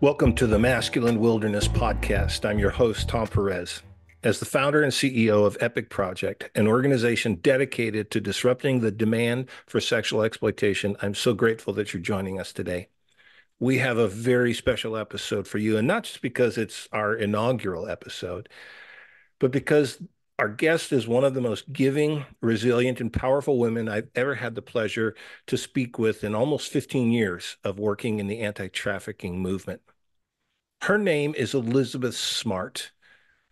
Welcome to the Masculine Wilderness Podcast. I'm your host, Tom Perez. As the founder and CEO of Epik Project, an organization dedicated to disrupting the demand for sexual exploitation, I'm so grateful that you're joining us today. We have a very special episode for you, and not just because it's our inaugural episode, but because our guest is one of the most giving, resilient, and powerful women I've ever had the pleasure to speak with in almost 15 years of working in the anti trafficking movement. Her name is Elizabeth Smart.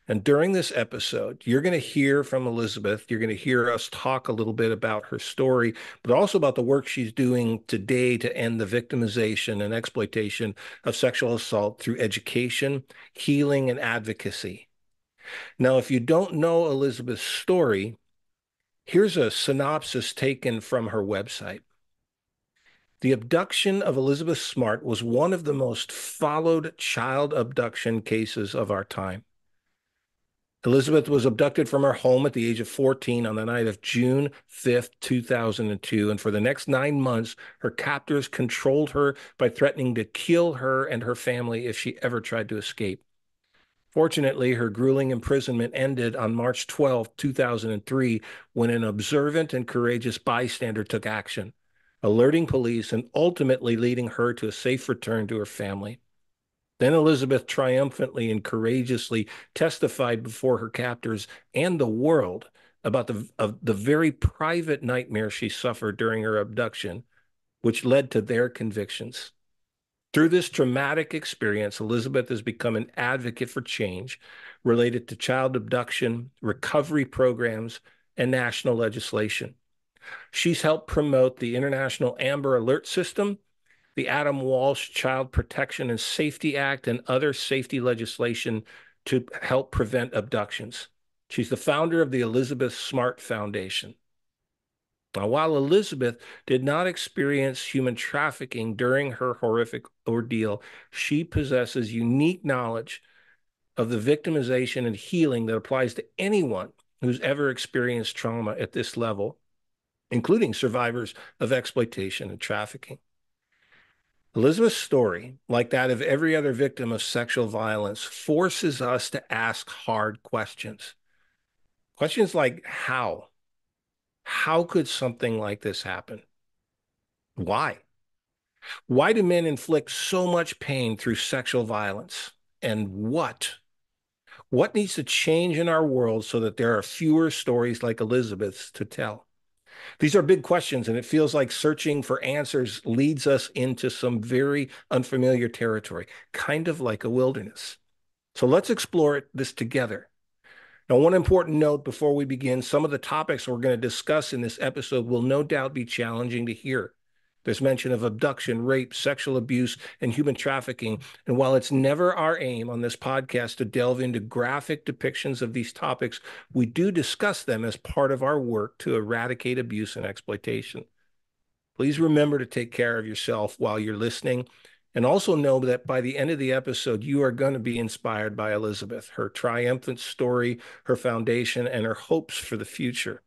And during this episode, you're going to hear from Elizabeth. You're going to hear us talk a little bit about her story, but also about the work she's doing today to end the victimization and exploitation of sexual assault through education, healing, and advocacy. Now, if you don't know Elizabeth's story, here's a synopsis taken from her website. The abduction of Elizabeth Smart was one of the most followed child abduction cases of our time. Elizabeth was abducted from her home at the age of 14 on the night of June 5th, 2002. And for the next nine months, her captors controlled her by threatening to kill her and her family if she ever tried to escape. Fortunately, her grueling imprisonment ended on March 12, 2003, when an observant and courageous bystander took action, alerting police and ultimately leading her to a safe return to her family. Then Elizabeth triumphantly and courageously testified before her captors and the world about the, of the very private nightmare she suffered during her abduction, which led to their convictions. Through this traumatic experience, Elizabeth has become an advocate for change related to child abduction, recovery programs, and national legislation. She's helped promote the International Amber Alert System, the Adam Walsh Child Protection and Safety Act, and other safety legislation to help prevent abductions. She's the founder of the Elizabeth Smart Foundation. Now, while Elizabeth did not experience human trafficking during her horrific ordeal, she possesses unique knowledge of the victimization and healing that applies to anyone who's ever experienced trauma at this level, including survivors of exploitation and trafficking. Elizabeth's story, like that of every other victim of sexual violence, forces us to ask hard questions. Questions like how? How could something like this happen? Why? Why do men inflict so much pain through sexual violence? And what? What needs to change in our world so that there are fewer stories like Elizabeth's to tell? These are big questions, and it feels like searching for answers leads us into some very unfamiliar territory, kind of like a wilderness. So let's explore this together. Now, one important note before we begin some of the topics we're going to discuss in this episode will no doubt be challenging to hear. There's mention of abduction, rape, sexual abuse, and human trafficking. And while it's never our aim on this podcast to delve into graphic depictions of these topics, we do discuss them as part of our work to eradicate abuse and exploitation. Please remember to take care of yourself while you're listening and also know that by the end of the episode, you are going to be inspired by Elizabeth, her triumphant story, her foundation, and her hopes for the future.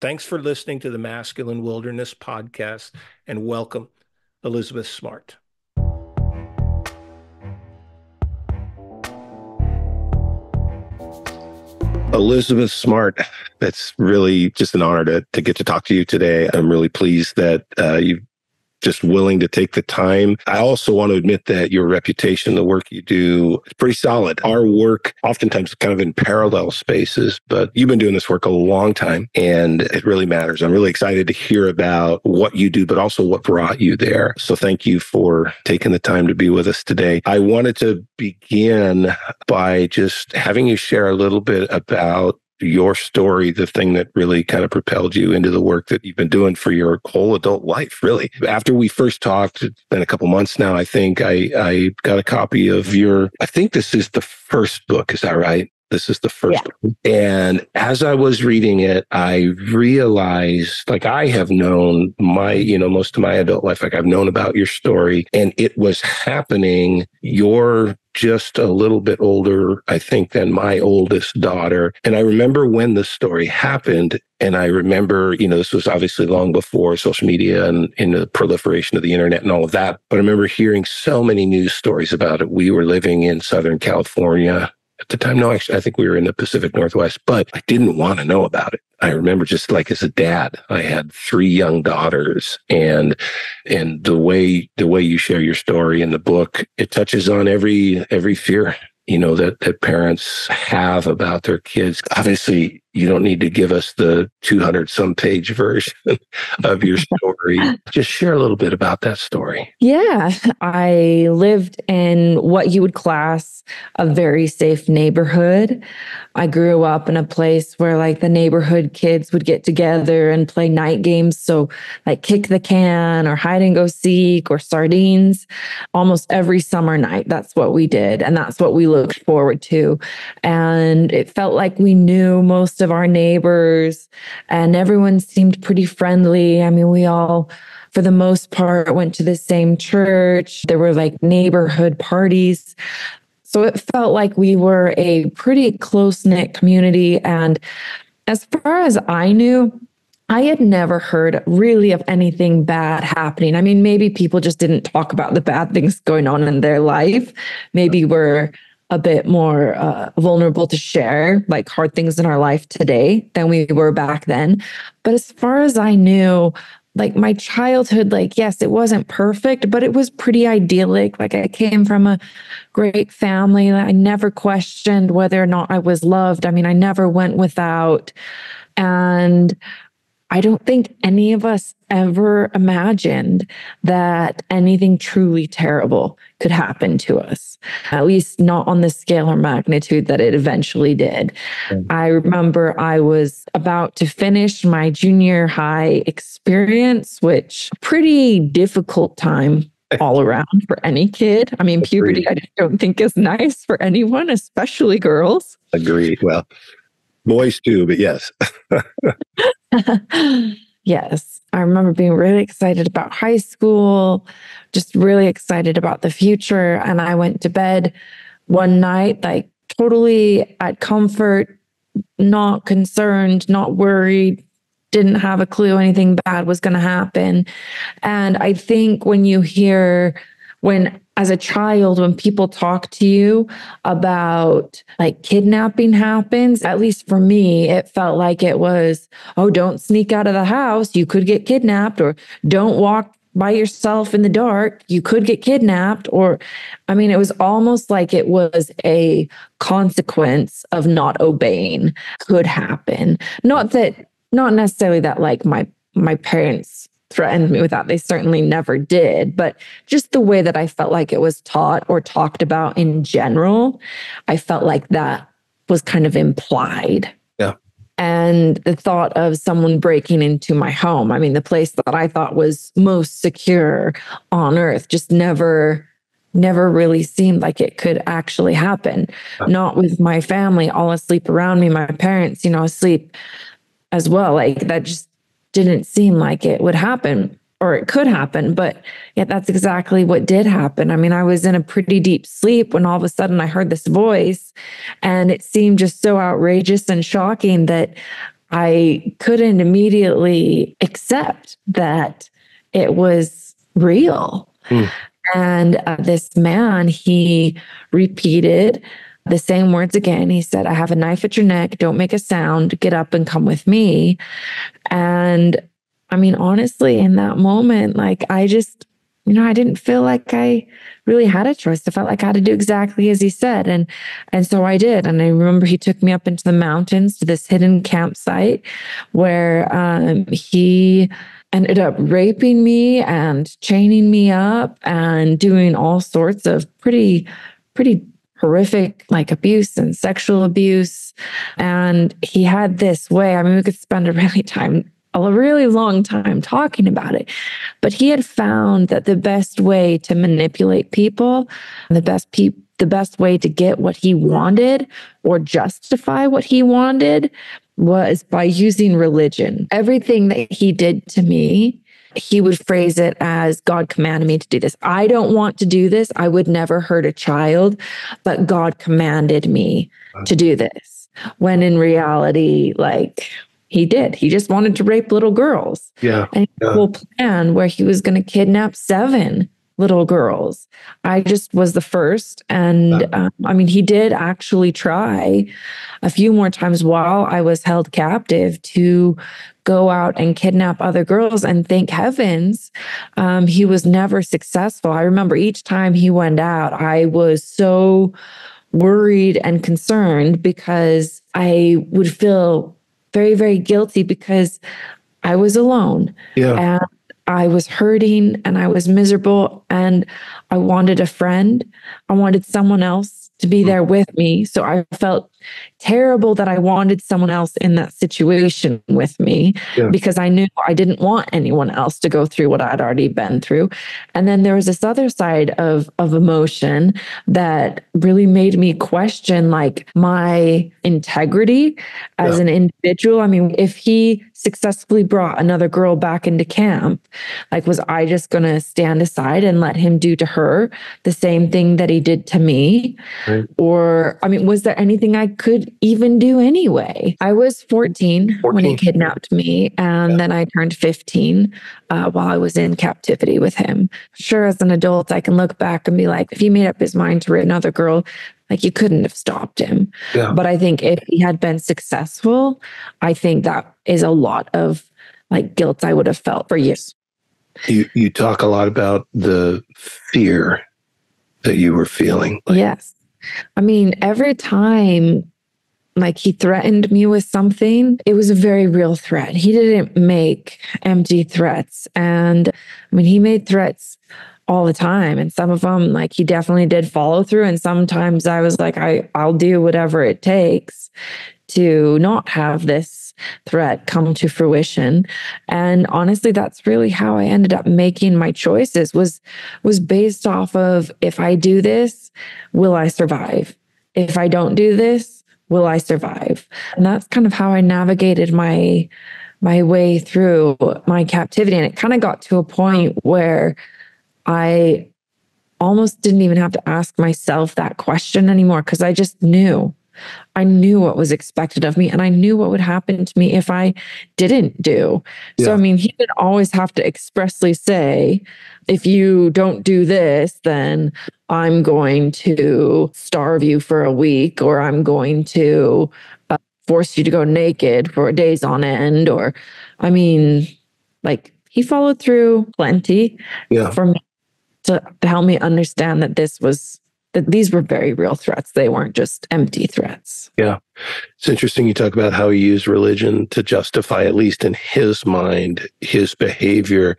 Thanks for listening to the Masculine Wilderness podcast and welcome, Elizabeth Smart. Elizabeth Smart, it's really just an honor to, to get to talk to you today. I'm really pleased that uh, you've just willing to take the time. I also want to admit that your reputation, the work you do, is pretty solid. Our work oftentimes kind of in parallel spaces, but you've been doing this work a long time and it really matters. I'm really excited to hear about what you do, but also what brought you there. So thank you for taking the time to be with us today. I wanted to begin by just having you share a little bit about your story the thing that really kind of propelled you into the work that you've been doing for your whole adult life really after we first talked it's been a couple months now i think i i got a copy of your i think this is the first book is that right this is the first yeah. one. And as I was reading it, I realized like I have known my, you know, most of my adult life, like I've known about your story and it was happening. Your just a little bit older, I think, than my oldest daughter. And I remember when the story happened. And I remember, you know, this was obviously long before social media and in the proliferation of the internet and all of that. But I remember hearing so many news stories about it. We were living in Southern California at the time. No, actually, I think we were in the Pacific Northwest, but I didn't want to know about it. I remember just like as a dad, I had three young daughters and, and the way, the way you share your story in the book, it touches on every, every fear you know that that parents have about their kids obviously you don't need to give us the 200 some page version of your story. Just share a little bit about that story. Yeah i lived in what you would class a very safe neighborhood. I grew up in a place where like the neighborhood kids would get together and play night games so like kick the can or hide and go seek or sardines almost every summer night. That's what we did and that's what we looked forward to. And it felt like we knew most of our neighbors and everyone seemed pretty friendly i mean we all for the most part went to the same church there were like neighborhood parties so it felt like we were a pretty close knit community. And as far as I knew, I had never heard really of anything bad happening. I mean, maybe people just didn't talk about the bad things going on in their life. Maybe we're a bit more uh, vulnerable to share like hard things in our life today than we were back then. But as far as I knew, like my childhood like yes it wasn't perfect but it was pretty idyllic. Like i came from a great family i never questioned whether or not i was loved. I mean i never went without. And I don't think any of us ever imagined that anything truly terrible could happen to us, at least not on the scale or magnitude that it eventually did. Mm-hmm. I remember I was about to finish my junior high experience, which pretty difficult time all around for any kid. I mean, puberty, I don't think is nice for anyone, especially girls. Agreed. Well, boys too, but yes. yes. I remember being really excited about high school, just really excited about the future. And I went to bed one night, like totally at comfort, not concerned, not worried, didn't have a clue anything bad was going to happen. And I think when you hear, when as a child, when people talk to you about like kidnapping happens, at least for me, it felt like it was, oh, don't sneak out of the house. You could get kidnapped, or don't walk by yourself in the dark. You could get kidnapped. Or, I mean, it was almost like it was a consequence of not obeying could happen. Not that, not necessarily that like my, my parents threatened me with that. They certainly never did. But just the way that I felt like it was taught or talked about in general, I felt like that was kind of implied. Yeah. And the thought of someone breaking into my home, I mean, the place that I thought was most secure on earth just never never really seemed like it could actually happen. Not with my family all asleep around me, my parents, you know, asleep as well. Like that just didn't seem like it would happen or it could happen. But yet that's exactly what did happen. I mean, I was in a pretty deep sleep when all of a sudden I heard this voice, and it seemed just so outrageous and shocking that I couldn't immediately accept that it was real. Mm. And uh, this man, he repeated the same words again. He said, I have a knife at your neck. Don't make a sound. Get up and come with me. And I mean, honestly, in that moment, like I just, you know, I didn't feel like I really had a choice. I felt like I had to do exactly as he said. And and so I did. And I remember he took me up into the mountains to this hidden campsite where um, he ended up raping me and chaining me up and doing all sorts of pretty, pretty horrific like abuse and sexual abuse. And he had this way, I mean, we could spend a really time a really long time talking about it. But he had found that the best way to manipulate people, the best pe- the best way to get what he wanted or justify what he wanted was by using religion. Everything that he did to me, he would phrase it as God commanded me to do this. I don't want to do this. I would never hurt a child, but God commanded me to do this. When in reality, like he did, he just wanted to rape little girls. Yeah. And he a whole plan where he was going to kidnap seven little girls. I just was the first. And um, I mean, he did actually try a few more times while I was held captive to go out and kidnap other girls. And thank heavens, um, he was never successful. I remember each time he went out, I was so worried and concerned because I would feel very, very guilty because I was alone. Yeah. And I was hurting and I was miserable and I wanted a friend. I wanted someone else to be there with me. So I felt terrible that I wanted someone else in that situation with me Yeah. because I knew I didn't want anyone else to go through what I'd already been through. And then there was this other side of of emotion that really made me question like my integrity as Yeah. an individual. I mean, if he successfully brought another girl back into camp, like was I just going to stand aside and let him do to her the same thing that he did to me? Right. Or I mean, was there anything I could even do anyway? I was 14, when he kidnapped me and Yeah. then I turned 15 uh, while I was in captivity with him. Sure, as an adult, I can look back and be like, if he made up his mind to another girl, like you couldn't have stopped him. Yeah. But I think if he had been successful, I think that is a lot of like guilt I would have felt for years. You you talk a lot about the fear that you were feeling. Like, yes. I mean, every time like he threatened me with something, it was a very real threat. He didn't make empty threats. And I mean, he made threats all the time. And some of them, like he definitely did follow through. And sometimes I was like, I, I'll do whatever it takes to not have this threat come to fruition. And honestly, that's really how I ended up making my choices was was based off of if I do this, will I survive? If I don't do this, will I survive? And that's kind of how I navigated my my way through my captivity. And it kind of got to a point where I almost didn't even have to ask myself that question anymore because I just knew. I knew what was expected of me and I knew what would happen to me if I didn't do. So, Yeah. I mean, he didn't always have to expressly say, if you don't do this, then I'm going to starve you for a week or I'm going to uh, force you to go naked for days on end. Or, I mean, like he followed through plenty Yeah. for me to, help me understand that this was that these were very real threats. They weren't just empty threats. Yeah. It's interesting you talk about how he used religion to justify, at least in his mind, his behavior.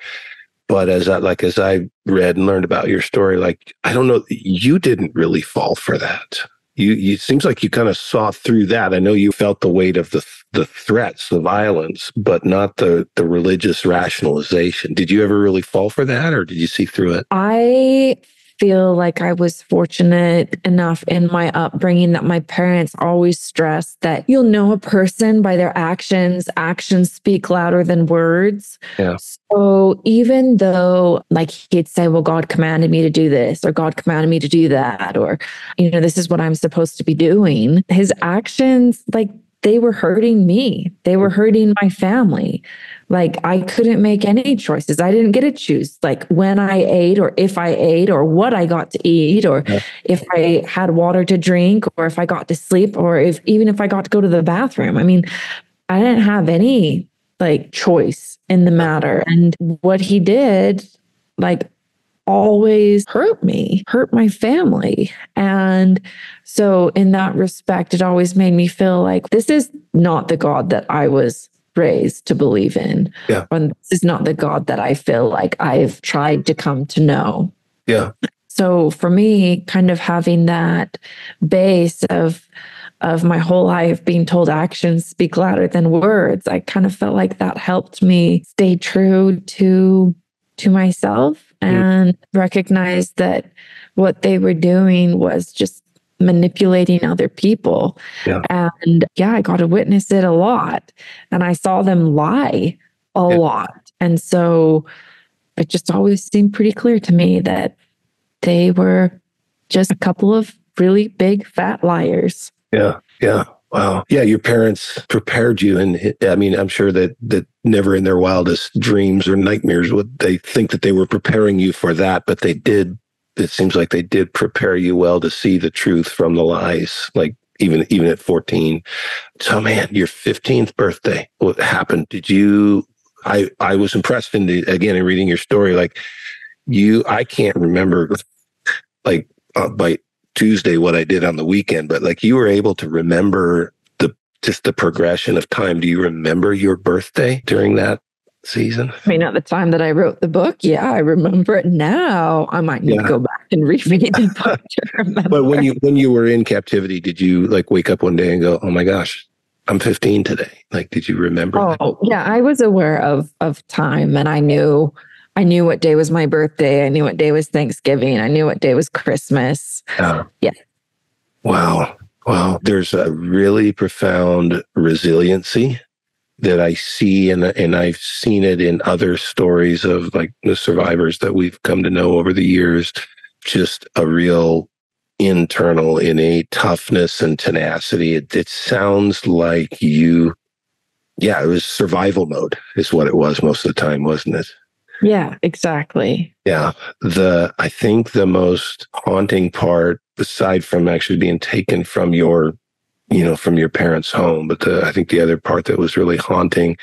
But as I like as I read and learned about your story, like I don't know, you didn't really fall for that. You, you it seems like you kind of saw through that. I know you felt the weight of the the threats, the violence, but not the the religious rationalization. Did you ever really fall for that, or did you see through it? I feel like I was fortunate enough in my upbringing that my parents always stressed that you'll know a person by their actions. Actions speak louder than words. Yeah. So even though, like, he'd say, Well, God commanded me to do this, or God commanded me to do that, or, you know, this is what I'm supposed to be doing, his actions, like, they were hurting me. They were hurting my family. Like I couldn't make any choices. I didn't get to choose like when I ate or if I ate or what I got to eat or Yeah. if I had water to drink or if I got to sleep or if even if I got to go to the bathroom. I mean, I didn't have any like choice in the matter. And what he did, like always hurt me, hurt my family. And so, in that respect, it always made me feel like this is not the God that I was raised to believe in. Yeah. And this is not the God that I feel like I've tried to come to know. Yeah. So for me, kind of having that base of of my whole life being told actions speak louder than words, I kind of felt like that helped me stay true to to myself and recognized that what they were doing was just manipulating other people. Yeah. And yeah, I got to witness it a lot. And I saw them lie a Yeah. lot. And so it just always seemed pretty clear to me that they were just a couple of really big fat liars. Yeah. Yeah. Wow. Yeah, your parents prepared you, and I mean, I'm sure that that never in their wildest dreams or nightmares would they think that they were preparing you for that, but they did. It seems like they did prepare you well to see the truth from the lies. Like even even at 14. So, man, your 15th birthday, what happened? Did you? I I was impressed in the again in reading your story. Like you, I can't remember like uh, by Tuesday what I did on the weekend, but like you were able to remember the just the progression of time. Do you remember your birthday during that season? I mean, at the time that I wrote the book, yeah, I remember it now. I might need yeah. to go back and reread the book to remember. But when you when you were in captivity, did you like wake up one day and go, "Oh my gosh, I'm 15 today"? Like, did you remember? Oh, that? yeah, I was aware of of time, and I knew I knew what day was my birthday. I knew what day was Thanksgiving. I knew what day was Christmas. Yeah. Yeah. Wow. Wow. There's a really profound resiliency that I see and and I've seen it in other stories of like the survivors that we've come to know over the years. Just a real internal innate toughness and tenacity. It, it sounds like you, yeah, it was survival mode is what it was most of the time, wasn't it? Yeah, exactly. Yeah. The I think the most haunting part, aside from actually being taken from your, you know, from your parents' home, but the I think the other part that was really haunting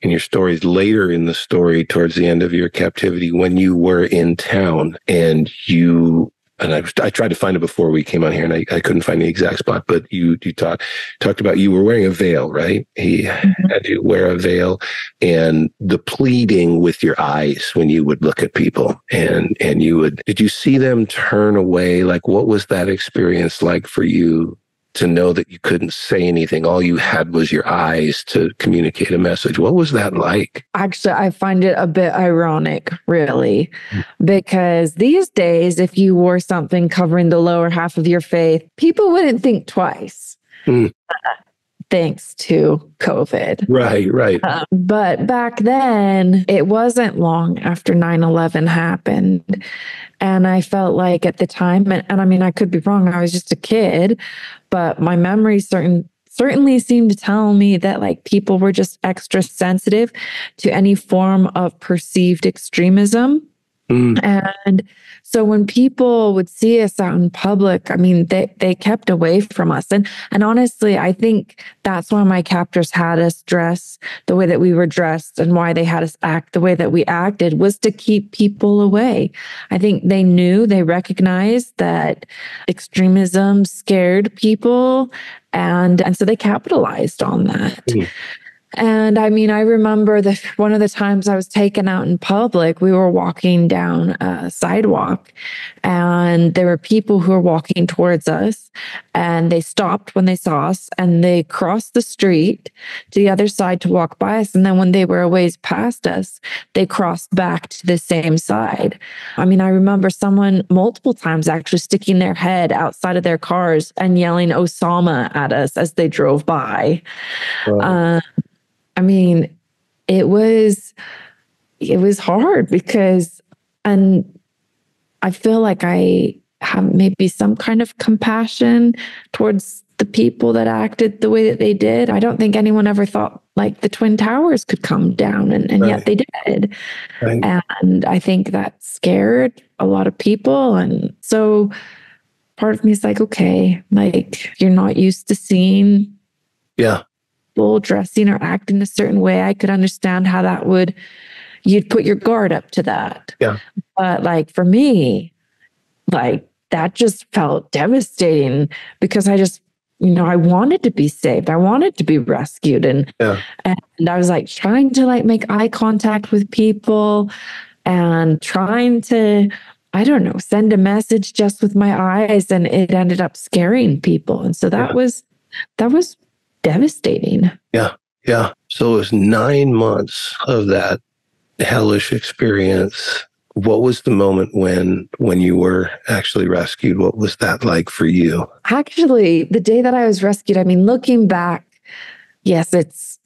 in your stories later in the story, towards the end of your captivity, when you were in town and you and I, I tried to find it before we came on here and I, I couldn't find the exact spot, but you, you talked, talked about you were wearing a veil, right? He mm-hmm. had you wear a veil and the pleading with your eyes when you would look at people and, and you would, did you see them turn away? Like, what was that experience like for you to know that you couldn't say anything. All you had was your eyes to communicate a message. What was that like? Actually, I find it a bit ironic, really, because these days, if you wore something covering the lower half of your face, people wouldn't think twice. Mm thanks to COVID. Right, right. Um, but back then, it wasn't long after 9 11 happened. And I felt like at the time, and, and I mean, I could be wrong, I was just a kid, but my memory certain certainly seemed to tell me that like people were just extra sensitive to any form of perceived extremism Mm. And so when people would see us out in public, I mean, they, they kept away from us. And, and honestly, I think that's why my captors had us dress the way that we were dressed and why they had us act the way that we acted was to keep people away. I think they knew, they recognized that extremism scared people. And, and so they capitalized on that. Mm. And I mean, I remember the one of the times I was taken out in public, we were walking down a sidewalk and there were people who were walking towards us and they stopped when they saw us and they crossed the street to the other side to walk by us. And then when they were a ways past us, they crossed back to the same side. I mean, I remember someone multiple times actually sticking their head outside of their cars and yelling Osama at us as they drove by. Wow. Uh, I mean, it was it was hard because and I feel like I have maybe some kind of compassion towards the people that acted the way that they did. I don't think anyone ever thought like the Twin Towers could come down, and, and right. yet they did. Right. And I think that scared a lot of people. And so part of me is like, okay, like you're not used to seeing yeah people dressing or acting a certain way, I could understand how that would, you'd put your guard up to that. Yeah. But like for me, like that just felt devastating because I just, you know, I wanted to be saved. I wanted to be rescued. And, yeah. and I was like trying to like make eye contact with people and trying to, I don't know, send a message just with my eyes. And it ended up scaring people. And so that yeah. was, that was devastating. Yeah. Yeah. So it was nine months of that hellish experience. What was the moment when when you were actually rescued? What was that like for you? Actually, the day that I was rescued, I mean, looking back, yes, it's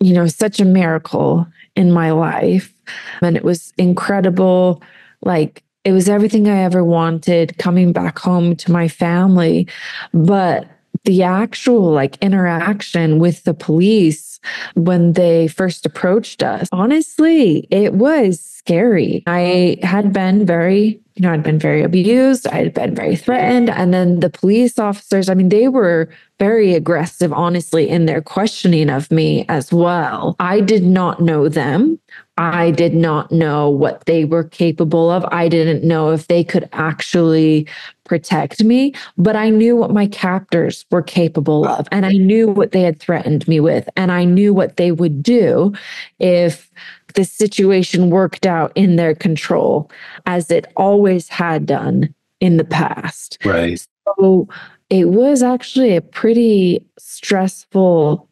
you know, such a miracle in my life. And it was incredible. Like, it was everything I ever wanted coming back home to my family. But the actual like interaction with the police when they first approached us, honestly, it was scary. I had been very you know, I'd been very abused, I'd been very threatened. And then the police officers, I mean, they were very aggressive, honestly, in their questioning of me as well. I did not know them. I did not know what they were capable of. I didn't know if they could actually protect me, but I knew what my captors were capable of. And I knew what they had threatened me with. And I knew what they would do if the situation worked out in their control as it always had done in the past. Right. So it was actually a pretty stressful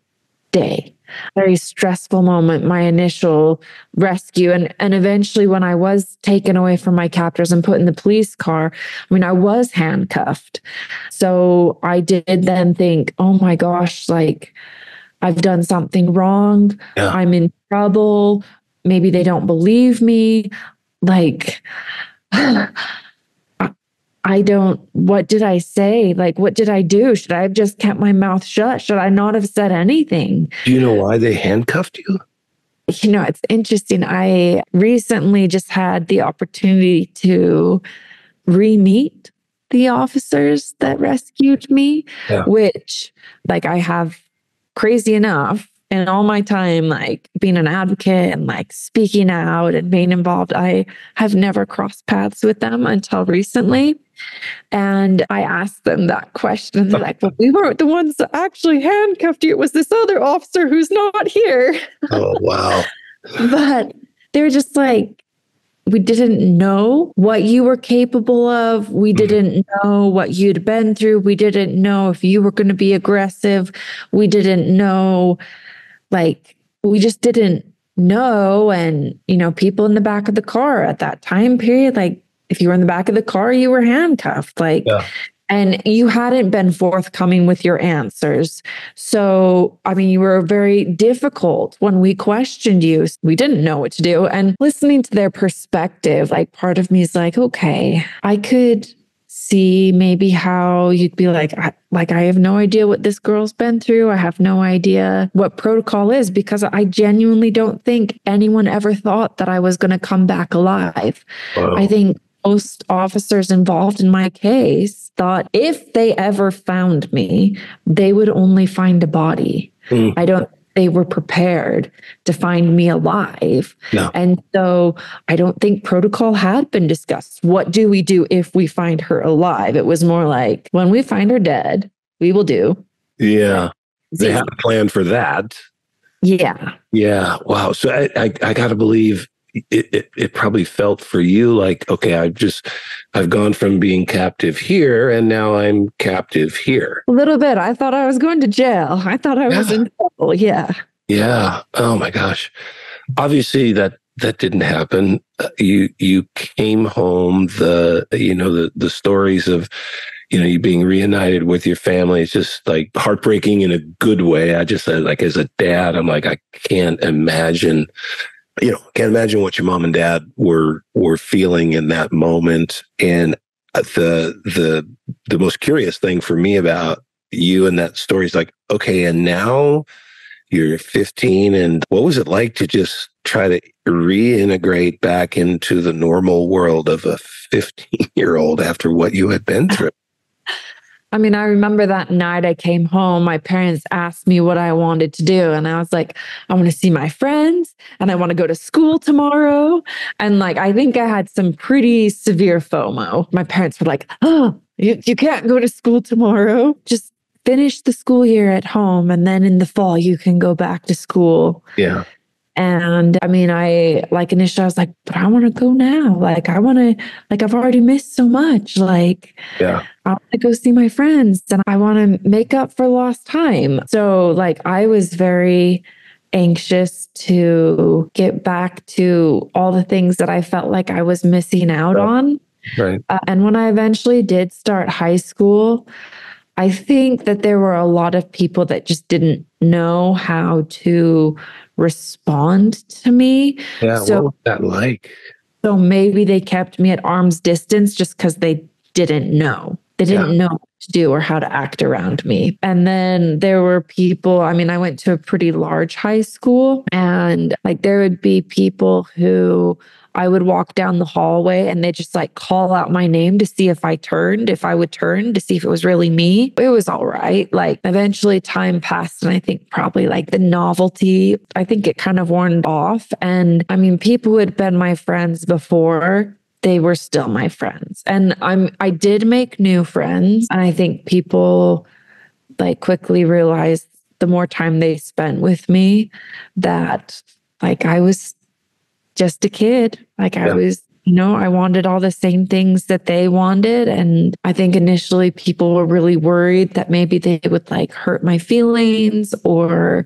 day very stressful moment my initial rescue and and eventually when i was taken away from my captors and put in the police car i mean i was handcuffed so i did then think oh my gosh like i've done something wrong yeah. i'm in trouble maybe they don't believe me. Like, I don't, what did I say? Like, what did I do? Should I have just kept my mouth shut? Should I not have said anything? Do you know why they handcuffed you? You know, it's interesting. I recently just had the opportunity to re meet the officers that rescued me, yeah. which, like, I have crazy enough in all my time like being an advocate and like speaking out and being involved i have never crossed paths with them until recently and i asked them that question they're like well we weren't the ones that actually handcuffed you it was this other officer who's not here oh wow but they're just like we didn't know what you were capable of. We mm-hmm. didn't know what you'd been through. We didn't know if you were going to be aggressive. We didn't know like we just didn't know. And, you know, people in the back of the car at that time period, like if you were in the back of the car, you were handcuffed. Like, yeah. and you hadn't been forthcoming with your answers. So, I mean, you were very difficult when we questioned you. We didn't know what to do. And listening to their perspective, like part of me is like, okay, I could see maybe how you'd be like like I have no idea what this girl's been through. I have no idea what protocol is because I genuinely don't think anyone ever thought that I was going to come back alive. Wow. I think most officers involved in my case thought if they ever found me, they would only find a body. Mm. I don't they were prepared to find me alive. No. And so I don't think protocol had been discussed. What do we do if we find her alive? It was more like when we find her dead, we will do. Yeah. They had a plan for that. Yeah. Yeah. Wow. So I, I, I got to believe it, it, it probably felt for you like, okay, I've just, I've gone from being captive here and now I'm captive here. A little bit. I thought I was going to jail. I thought I was in trouble. Yeah. Yeah. Oh my gosh. Obviously that that didn't happen. Uh, you you came home. The you know the the stories of you know you being reunited with your family. It's just like heartbreaking in a good way. I just said like as a dad, I'm like I can't imagine you know, can't imagine what your mom and dad were were feeling in that moment. And uh, the the the most curious thing for me about you and that story is like, okay, and now you're 15, and what was it like to just try to reintegrate back into the normal world of a 15 year old after what you had been through? I mean, I remember that night I came home, my parents asked me what I wanted to do. And I was like, I want to see my friends and I want to go to school tomorrow. And like, I think I had some pretty severe FOMO. My parents were like, oh, you, you can't go to school tomorrow. Just finish the school year at home. And then in the fall, you can go back to school. Yeah. And I mean, I like initially I was like, but I want to go now. Like, I want to, like, I've already missed so much. Like, yeah, I want to go see my friends and I want to make up for lost time. So, like, I was very anxious to get back to all the things that I felt like I was missing out right. on. Right. Uh, and when I eventually did start high school, I think that there were a lot of people that just didn't know how to respond to me. Yeah. So, what was that like? So maybe they kept me at arm's distance just because they didn't know. They didn't yeah. know what to do or how to act around me. And then there were people, I mean, I went to a pretty large high school, and like there would be people who I would walk down the hallway and they just like call out my name to see if I turned, if I would turn to see if it was really me. It was all right. Like eventually time passed and I think probably like the novelty, I think it kind of worn off. And I mean, people who had been my friends before they were still my friends. And I'm I did make new friends. And I think people like quickly realized the more time they spent with me that like I was just a kid. Like I was, you know, I wanted all the same things that they wanted. And I think initially people were really worried that maybe they would like hurt my feelings or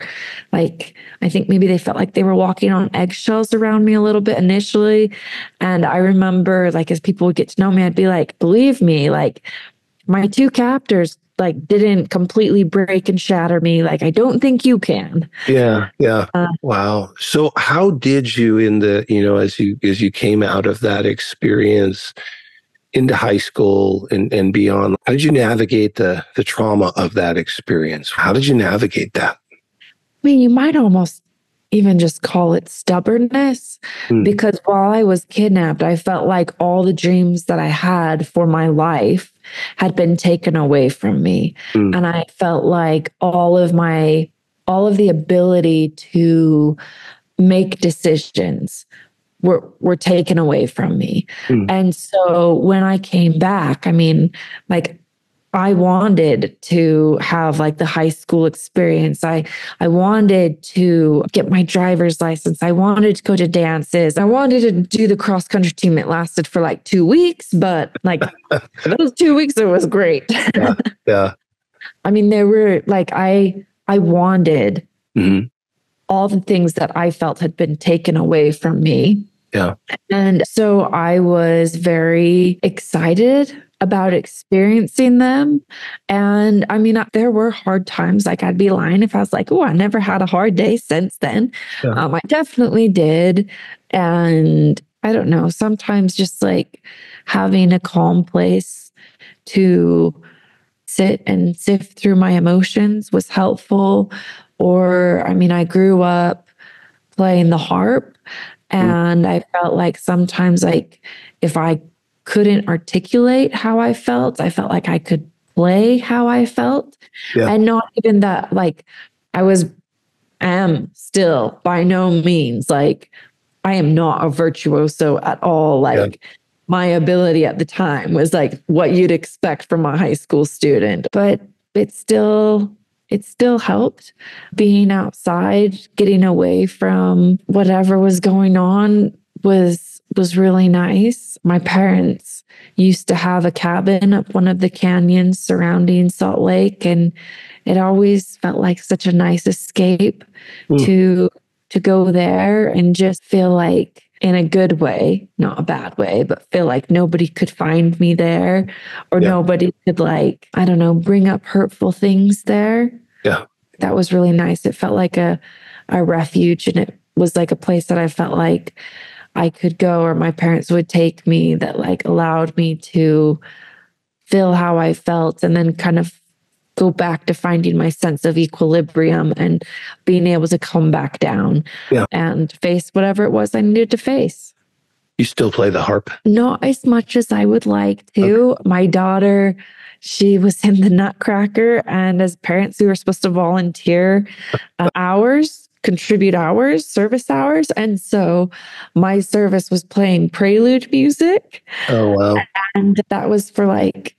like, I think maybe they felt like they were walking on eggshells around me a little bit initially. And I remember like as people would get to know me, I'd be like, believe me, like my two captors like didn't completely break and shatter me like i don't think you can. Yeah yeah. Uh, wow. So how did you in the you know as you as you came out of that experience into high school and, and beyond how did you navigate the the trauma of that experience? How did you navigate that? I mean you might almost even just call it stubbornness mm. because while I was kidnapped, I felt like all the dreams that I had for my life had been taken away from me. Mm. And I felt like all of my, all of the ability to make decisions were were taken away from me. Mm. And so when I came back, I mean, like I wanted to have like the high school experience. I I wanted to get my driver's license. I wanted to go to dances. I wanted to do the cross country team. It lasted for like 2 weeks, but like those 2 weeks it was great. yeah. yeah. I mean there were like I I wanted mm-hmm. all the things that I felt had been taken away from me. Yeah. And so I was very excited about experiencing them. And I mean, there were hard times. Like, I'd be lying if I was like, oh, I never had a hard day since then. Yeah. Um, I definitely did. And I don't know, sometimes just like having a calm place to sit and sift through my emotions was helpful. Or, I mean, I grew up playing the harp. Mm. And. I felt like sometimes, like, if I couldn't articulate how I felt. I felt like I could play how I felt. Yeah. And not even that, like, I was, am still by no means like, I am not a virtuoso at all. Like, yeah. my ability at the time was like what you'd expect from a high school student, but it still, it still helped being outside, getting away from whatever was going on was was really nice. My parents used to have a cabin up one of the canyons surrounding Salt Lake and it always felt like such a nice escape mm. to to go there and just feel like in a good way, not a bad way, but feel like nobody could find me there or yeah. nobody could like, I don't know, bring up hurtful things there. Yeah. That was really nice. It felt like a a refuge and it was like a place that I felt like I could go or my parents would take me that like allowed me to feel how I felt and then kind of go back to finding my sense of equilibrium and being able to come back down yeah. and face whatever it was I needed to face. You still play the harp? Not as much as I would like to. Okay. My daughter, she was in the Nutcracker, and as parents, we were supposed to volunteer uh, hours contribute hours, service hours. And so my service was playing prelude music. Oh, wow. And that was for like,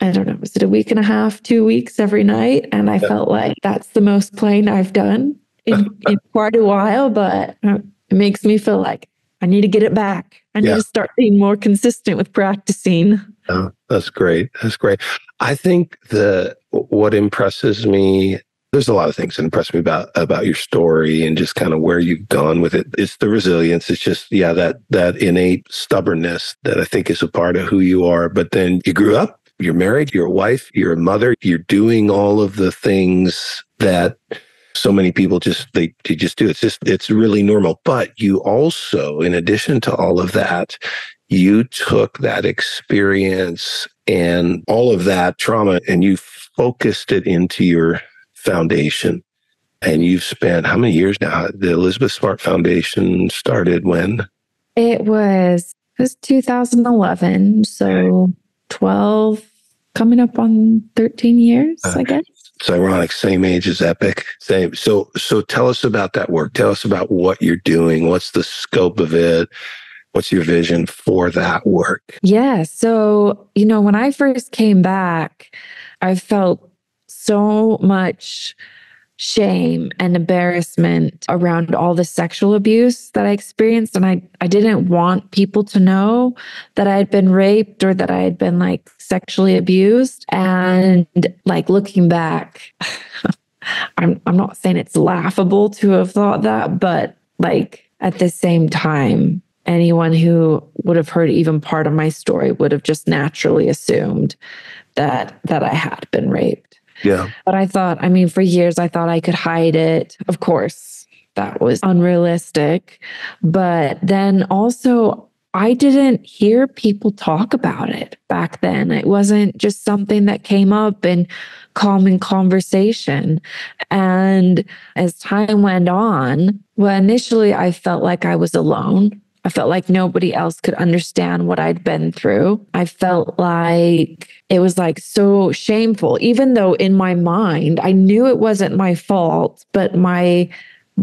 I don't know, was it a week and a half, two weeks every night? And I yeah. felt like that's the most playing I've done in, in quite a while, but uh, it makes me feel like I need to get it back. I need yeah. to start being more consistent with practicing. Oh, that's great. That's great. I think the what impresses me there's a lot of things that impress me about about your story and just kind of where you've gone with it. It's the resilience. It's just yeah that that innate stubbornness that I think is a part of who you are. But then you grew up. You're married. You're a wife. You're a mother. You're doing all of the things that so many people just they, they just do it's just it's really normal but you also in addition to all of that you took that experience and all of that trauma and you focused it into your foundation and you've spent how many years now the elizabeth smart foundation started when it was it was 2011 so 12 coming up on 13 years uh, i guess it's ironic, same age as Epik. Same. So so tell us about that work. Tell us about what you're doing. What's the scope of it? What's your vision for that work? Yeah. So, you know, when I first came back, I felt so much shame and embarrassment around all the sexual abuse that I experienced. And I, I didn't want people to know that I had been raped or that I had been like sexually abused. And like looking back, I'm I'm not saying it's laughable to have thought that, but like at the same time, anyone who would have heard even part of my story would have just naturally assumed that that I had been raped. Yeah. But I thought, I mean, for years, I thought I could hide it. Of course, that was unrealistic. But then also, I didn't hear people talk about it back then. It wasn't just something that came up in common conversation. And as time went on, well, initially I felt like I was alone. I felt like nobody else could understand what I'd been through. I felt like it was like so shameful, even though in my mind, I knew it wasn't my fault, but my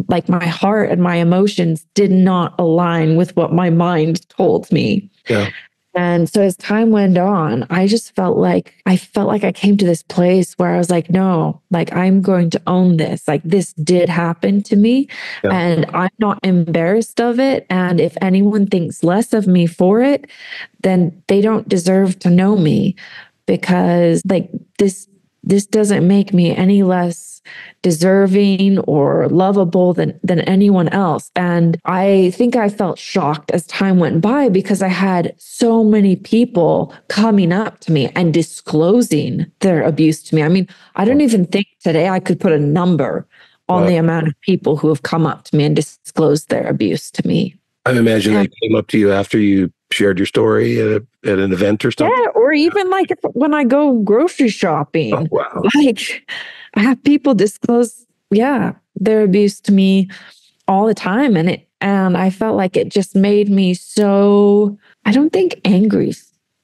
like my heart and my emotions did not align with what my mind told me. Yeah. And so as time went on, I just felt like I felt like I came to this place where I was like, no, like I'm going to own this. Like this did happen to me yeah. and I'm not embarrassed of it. And if anyone thinks less of me for it, then they don't deserve to know me because like this this doesn't make me any less deserving or lovable than than anyone else. And i think i felt shocked as time went by because i had so many people coming up to me and disclosing their abuse to me. I mean i don't even think today i could put a number on the amount of people who have come up to me and disclosed their abuse to me. I imagine and, they came up to you after you shared your story at, a, at an event or something? Yeah, or even like if, when I go grocery shopping. Oh, wow. Like I have people disclose, yeah, their abuse to me all the time. And it and I felt like it just made me so I don't think angry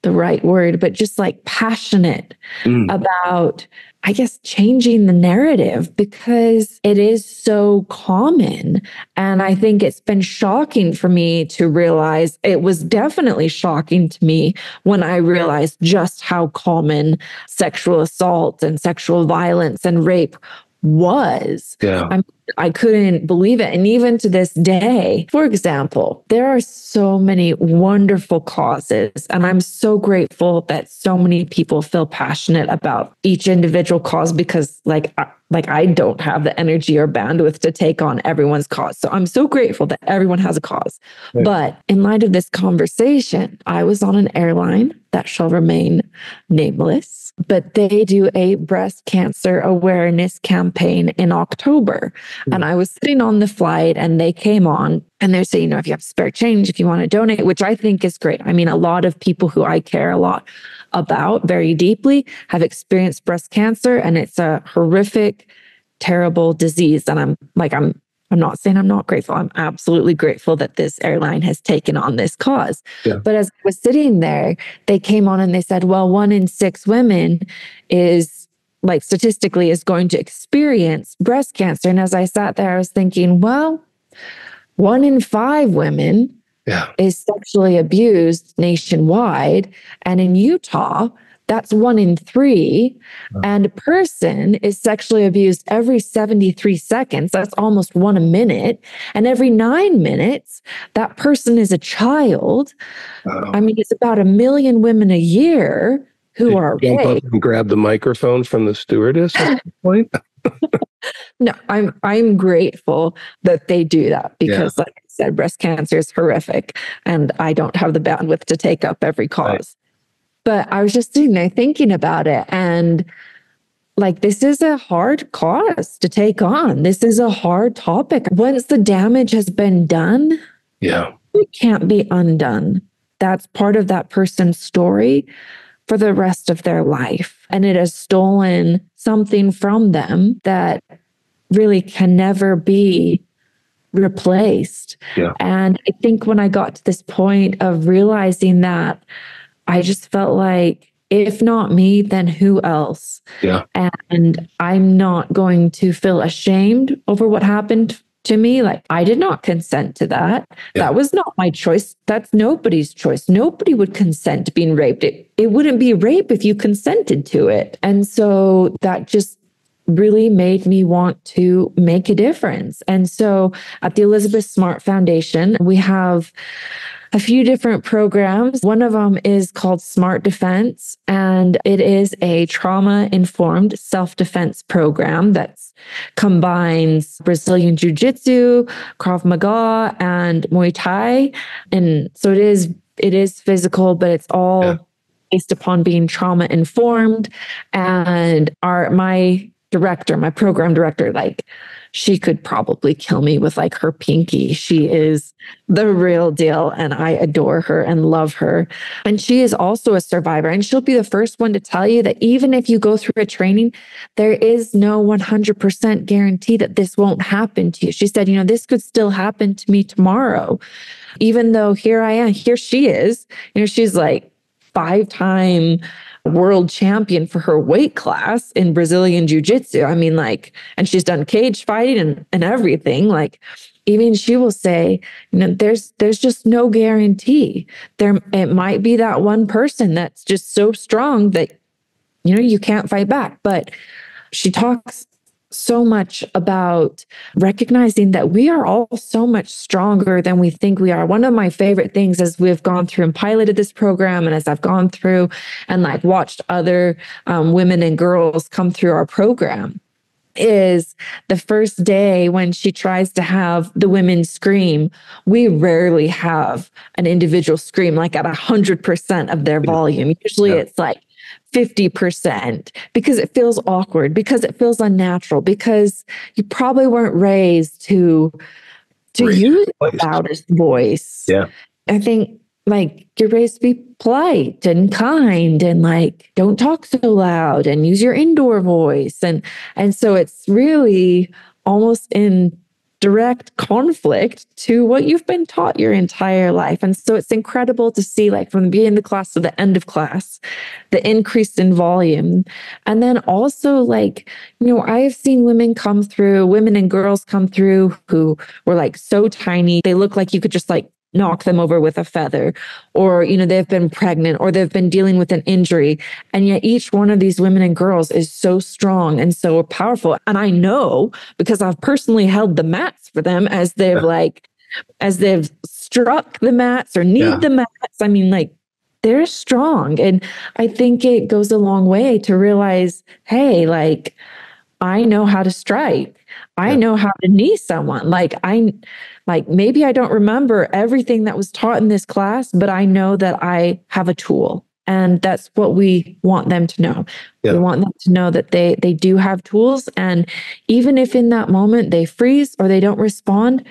the right word, but just like passionate mm. about I guess, changing the narrative because it is so common. And I think it's been shocking for me to realize it was definitely shocking to me when I realized just how common sexual assault and sexual violence and rape was. Yeah. I'm, I couldn't believe it. And even to this day, for example, there are so many wonderful causes. And I'm so grateful that so many people feel passionate about each individual cause because, like, like I don't have the energy or bandwidth to take on everyone's cause. So I'm so grateful that everyone has a cause. Right. But in light of this conversation, I was on an airline that shall remain nameless, but they do a breast cancer awareness campaign in October. Mm-hmm. And I was sitting on the flight and they came on and they're saying, you know, if you have spare change, if you want to donate, which I think is great. I mean, a lot of people who I care a lot about very deeply have experienced breast cancer and it's a horrific terrible disease and i'm like i'm i'm not saying i'm not grateful i'm absolutely grateful that this airline has taken on this cause yeah. but as i was sitting there they came on and they said well one in six women is like statistically is going to experience breast cancer and as i sat there i was thinking well one in five women yeah. is sexually abused nationwide. And in Utah, that's one in three. And a person is sexually abused every 73 seconds. That's almost one a minute. And every nine minutes, that person is a child. I mean, it's about a million women a year who Did are jump up and grab the microphone from the stewardess at point. no, I'm I'm grateful that they do that because yeah. like I said, breast cancer is horrific and I don't have the bandwidth to take up every cause. But I was just sitting there thinking about it and like this is a hard cause to take on. This is a hard topic. Once the damage has been done, yeah, it can't be undone. That's part of that person's story for the rest of their life. And it has stolen something from them that really can never be replaced. Yeah. And I think when I got to this point of realizing that, I just felt like if not me, then who else? Yeah. And I'm not going to feel ashamed over what happened to me. Like, I did not consent to that. Yeah. That was not my choice. That's nobody's choice. Nobody would consent to being raped. It, it wouldn't be rape if you consented to it. And so that just really made me want to make a difference. And so at the Elizabeth Smart Foundation, we have a few different programs. One of them is called Smart Defense, and it is a trauma informed self defense program that combines Brazilian Jiu Jitsu, Krav Maga, and Muay Thai. And so it is. It is physical, but it's all yeah. based upon being trauma informed. And our my director, my program director, like she could probably kill me with like her pinky. She is the real deal and I adore her and love her. And she is also a survivor and she'll be the first one to tell you that even if you go through a training, there is no 100% guarantee that this won't happen to you. She said, you know, this could still happen to me tomorrow. Even though here I am, here she is, you know, she's like five time world champion for her weight class in Brazilian Jiu Jitsu. I mean, like, and she's done cage fighting and, and everything. Like, even she will say, you know, there's there's just no guarantee. There it might be that one person that's just so strong that you know you can't fight back. But she talks so much about recognizing that we are all so much stronger than we think we are. One of my favorite things as we've gone through and piloted this program, and as I've gone through and like watched other um, women and girls come through our program, is the first day when she tries to have the women scream. We rarely have an individual scream like at a hundred percent of their volume. Usually yeah. it's like 50% because it feels awkward, because it feels unnatural, because you probably weren't raised to to Raise use the loudest voice. Yeah. I think like you're raised to be polite and kind and like don't talk so loud and use your indoor voice. And and so it's really almost in direct conflict to what you've been taught your entire life. And so it's incredible to see, like, from the beginning of the class to the end of class, the increase in volume. And then also, like, you know, I have seen women come through, women and girls come through who were like so tiny. They look like you could just like knock them over with a feather or you know they've been pregnant or they've been dealing with an injury and yet each one of these women and girls is so strong and so powerful and i know because i've personally held the mats for them as they've yeah. like as they've struck the mats or need yeah. the mats i mean like they're strong and i think it goes a long way to realize hey like i know how to strike i yeah. know how to knee someone like i like maybe I don't remember everything that was taught in this class, but I know that I have a tool. And that's what we want them to know. Yeah. We want them to know that they they do have tools. And even if in that moment they freeze or they don't respond,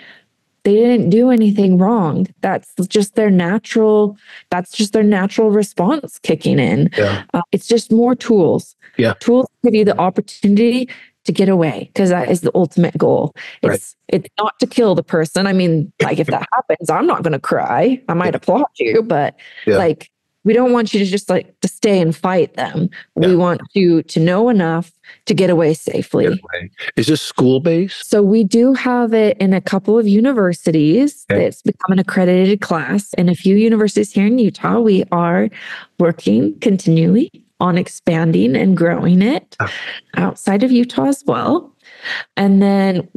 they didn't do anything wrong. That's just their natural, that's just their natural response kicking in. Yeah. Uh, it's just more tools. Yeah. Tools give you the opportunity to get away because that is the ultimate goal. It's right. it's not to kill the person. I mean, like if that happens, I'm not going to cry. I might applaud you, but yeah. like we don't want you to just like to stay and fight them. Yeah. We want you to know enough to get away safely. Get away. Is this school based? So we do have it in a couple of universities. Okay. It's become an accredited class. In a few universities here in Utah, we are working continually on expanding and growing it ah. outside of Utah as well. And then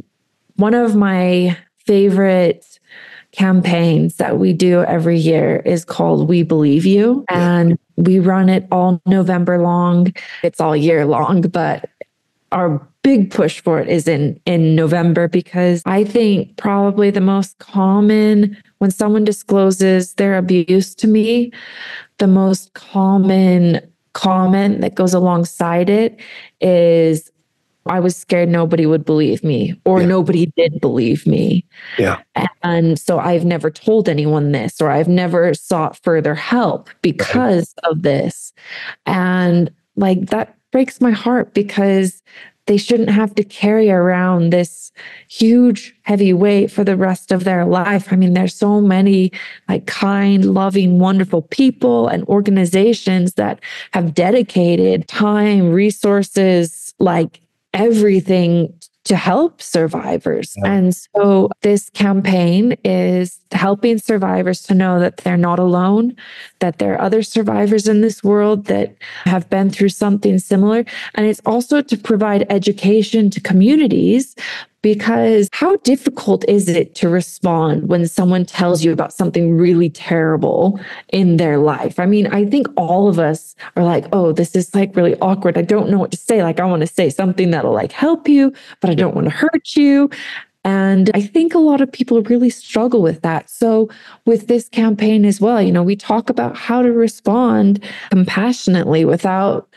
one of my favorite campaigns that we do every year is called We Believe You. And we run it all November long. It's all year long, but our big push for it is in in November because I think probably the most common when someone discloses their abuse to me, the most common comment that goes alongside it is I was scared nobody would believe me or yeah. nobody did believe me. Yeah. And so I've never told anyone this or I've never sought further help because right. of this. And like that breaks my heart because they shouldn't have to carry around this huge heavy weight for the rest of their life. I mean, there's so many like kind, loving, wonderful people and organizations that have dedicated time, resources, like everything to help survivors. Yeah. And so this campaign is helping survivors to know that they're not alone, that there are other survivors in this world that have been through something similar. And it's also to provide education to communities because how difficult is it to respond when someone tells you about something really terrible in their life? I mean, I think all of us are like, oh, this is like really awkward. I don't know what to say. Like, I want to say something that'll like help you, but I don't want to hurt you. And I think a lot of people really struggle with that. So, with this campaign as well, you know, we talk about how to respond compassionately without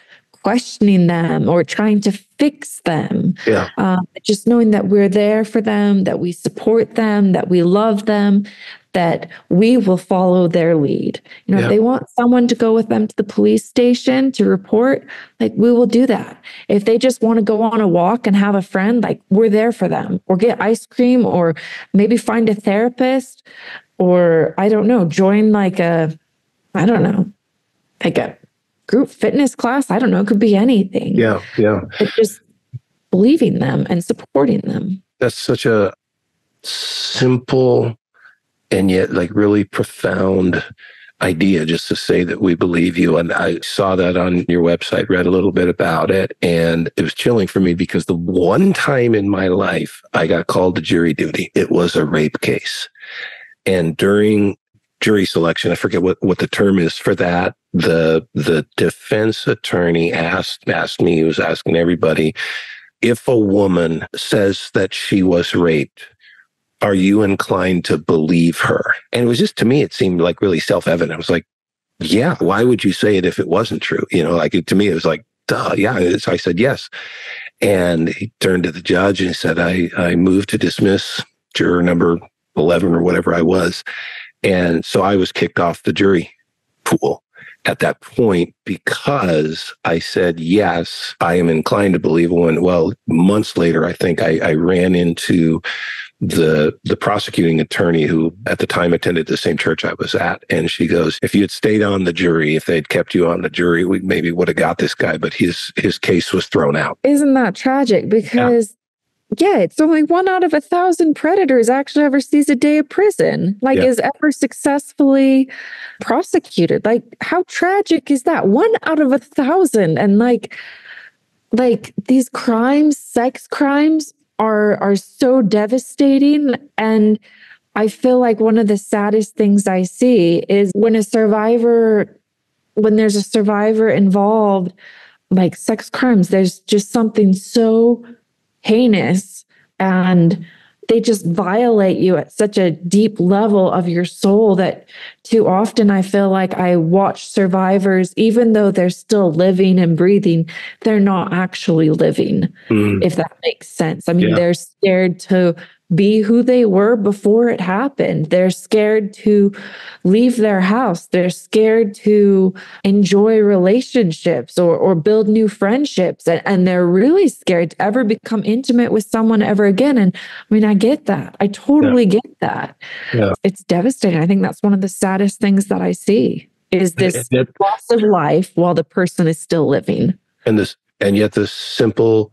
questioning them or trying to fix them. Yeah. Um, just knowing that we're there for them, that we support them, that we love them, that we will follow their lead. You know, yeah. if they want someone to go with them to the police station to report, like we will do that. If they just want to go on a walk and have a friend, like we're there for them or get ice cream or maybe find a therapist or I don't know, join like a, I don't know, like a group fitness class. I don't know. It could be anything. Yeah. Yeah. It's just believing them and supporting them. That's such a simple and yet like really profound idea just to say that we believe you. And I saw that on your website, read a little bit about it, and it was chilling for me because the one time in my life I got called to jury duty, it was a rape case. And during jury selection. I forget what, what the term is for that. The the defense attorney asked asked me, he was asking everybody, if a woman says that she was raped, are you inclined to believe her? And it was just to me, it seemed like really self-evident. I was like, yeah, why would you say it if it wasn't true? You know, like to me, it was like, duh, yeah. So I said yes. And he turned to the judge and he said, I, I moved to dismiss juror number 11 or whatever I was. And so I was kicked off the jury pool at that point because I said, yes, I am inclined to believe one. Well, months later, I think I, I ran into the the prosecuting attorney who at the time attended the same church I was at. And she goes, if you had stayed on the jury, if they'd kept you on the jury, we maybe would have got this guy, but his his case was thrown out. Isn't that tragic? Because yeah, it's only one out of a thousand predators actually ever sees a day of prison, like yeah. is ever successfully prosecuted. Like, how tragic is that? One out of a thousand. And like, like these crimes, sex crimes are are so devastating. And I feel like one of the saddest things I see is when a survivor, when there's a survivor involved, like sex crimes, there's just something so heinous and they just violate you at such a deep level of your soul that too often I feel like I watch survivors, even though they're still living and breathing, they're not actually living, mm. if that makes sense. I mean, yeah. they're scared to be who they were before it happened. They're scared to leave their house. They're scared to enjoy relationships or, or build new friendships. And, and they're really scared to ever become intimate with someone ever again. And I mean, I get that. I totally yeah. get that. Yeah. It's devastating. I think that's one of the saddest things that I see is this loss of life while the person is still living. And this, and yet this simple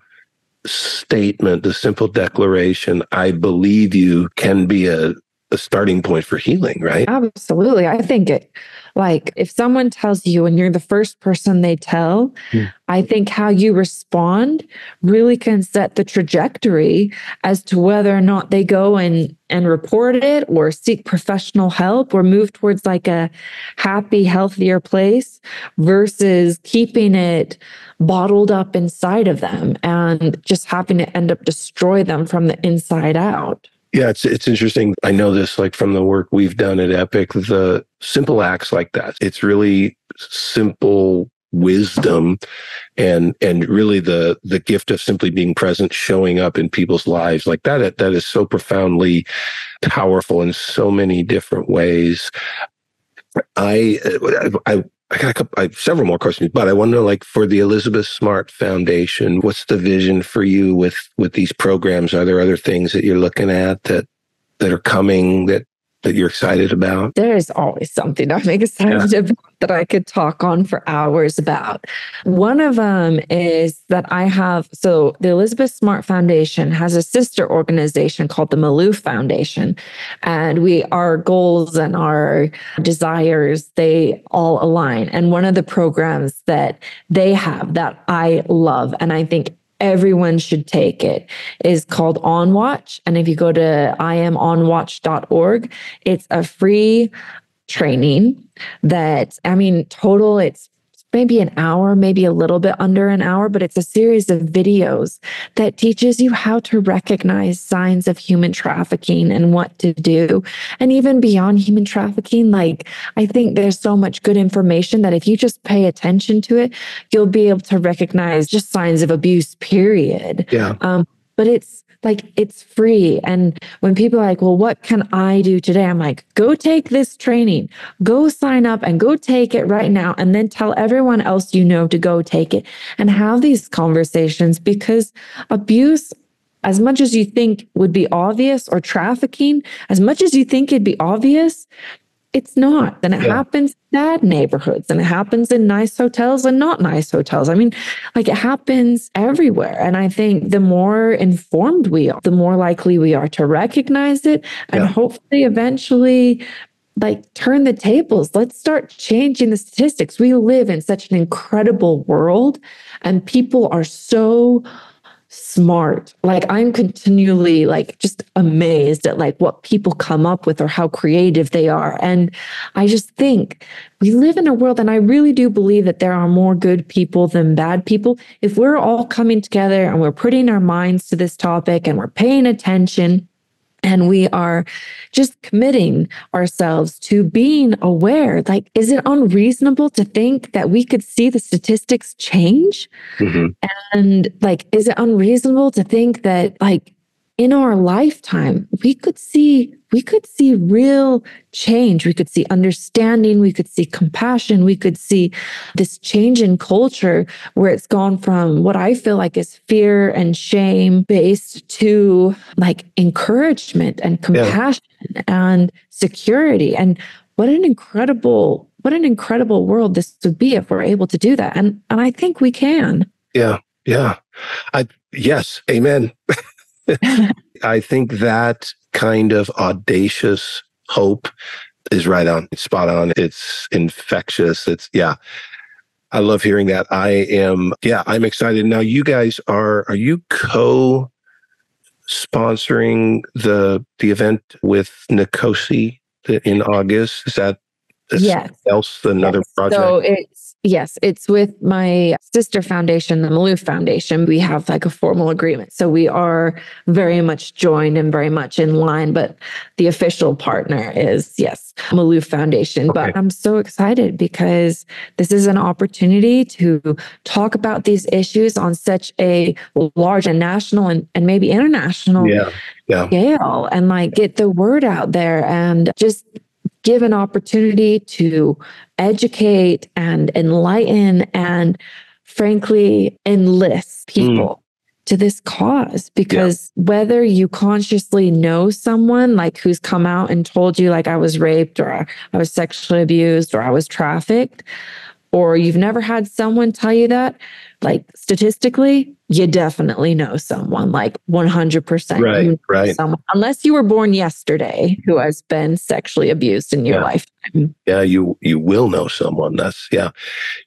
statement, the simple declaration, I believe you, can be a, a starting point for healing, right? Absolutely. I think it, like, if someone tells you and you're the first person they tell, hmm. I think how you respond really can set the trajectory as to whether or not they go and and report it or seek professional help or move towards like a happy, healthier place versus keeping it bottled up inside of them and just having to end up destroy them from the inside out. Yeah, it's it's interesting. I know this like from the work we've done at Epik, the simple acts like that. It's really simple wisdom and and really the the gift of simply being present showing up in people's lives like that that is so profoundly powerful in so many different ways i i I got a couple, I have several more questions, but I want to know, like, for the Elizabeth Smart Foundation, what's the vision for you with with these programs? Are there other things that you're looking at that that are coming that that you're excited about? There's always something I'm excited yeah. about that I could talk on for hours about. One of them is that I have so the Elizabeth Smart Foundation has a sister organization called the Malouf Foundation. And we our goals and our desires, they all align. And one of the programs that they have that I love and I think everyone should take it. Is called on watch. And if you go to iamonwatch.org it's a free training that i mean total it's maybe an hour, maybe a little bit under an hour, but it's a series of videos that teaches you how to recognize signs of human trafficking and what to do. And even beyond human trafficking, like I think there's so much good information that if you just pay attention to it, you'll be able to recognize just signs of abuse, period. Yeah. Um, but it's like it's free. And when people are like, well, what can I do today? I'm like, go take this training, go sign up and go take it right now. And then tell everyone else you know to go take it and have these conversations because abuse as much as you think would be obvious or trafficking, as much as you think it'd be obvious, it's not. And it yeah. happens in bad neighborhoods and it happens in nice hotels and not nice hotels. I mean, like it happens everywhere. And I think the more informed we are, the more likely we are to recognize it and yeah. hopefully eventually like turn the tables. Let's start changing the statistics. We live in such an incredible world and people are so smart. Like I'm continually like just amazed at like what people come up with or how creative they are. And I just think we live in a world and I really do believe that there are more good people than bad people. If we're all coming together and we're putting our minds to this topic and we're paying attention and we are just committing ourselves to being aware like is it unreasonable to think that we could see the statistics change mm-hmm. and like is it unreasonable to think that like in our lifetime we could see we could see real change. We could see understanding. We could see compassion. We could see this change in culture where it's gone from what i feel like is fear and shame based to like encouragement and compassion yeah. and security. And what an incredible what an incredible world this would be if we're able to do that. And and i think we can. Yeah. Yeah. I yes. Amen I think that kind of audacious hope is right on, it's spot on. It's infectious. It's, yeah. I love hearing that. I am, yeah, I'm excited. Now, you guys are, are you co sponsoring the the event with Nkosi in August? Is that yes. else another yes. project? So it's Yes, it's with my sister foundation, the Malouf Foundation. We have like a formal agreement. So we are very much joined and very much in line, but the official partner is, yes, Malouf Foundation. Okay. But I'm so excited because this is an opportunity to talk about these issues on such a large and national and, and maybe international yeah. Yeah. scale and like get the word out there and just give an opportunity to educate and enlighten and frankly enlist people mm. to this cause because yeah. whether you consciously know someone like who's come out and told you like I was raped or I was sexually abused or I was trafficked or you've never had someone tell you that like statistically, you definitely know someone like 100%. Right, you know right. Someone, unless you were born yesterday who has been sexually abused in your yeah. lifetime. Yeah, you you will know someone. That's yeah.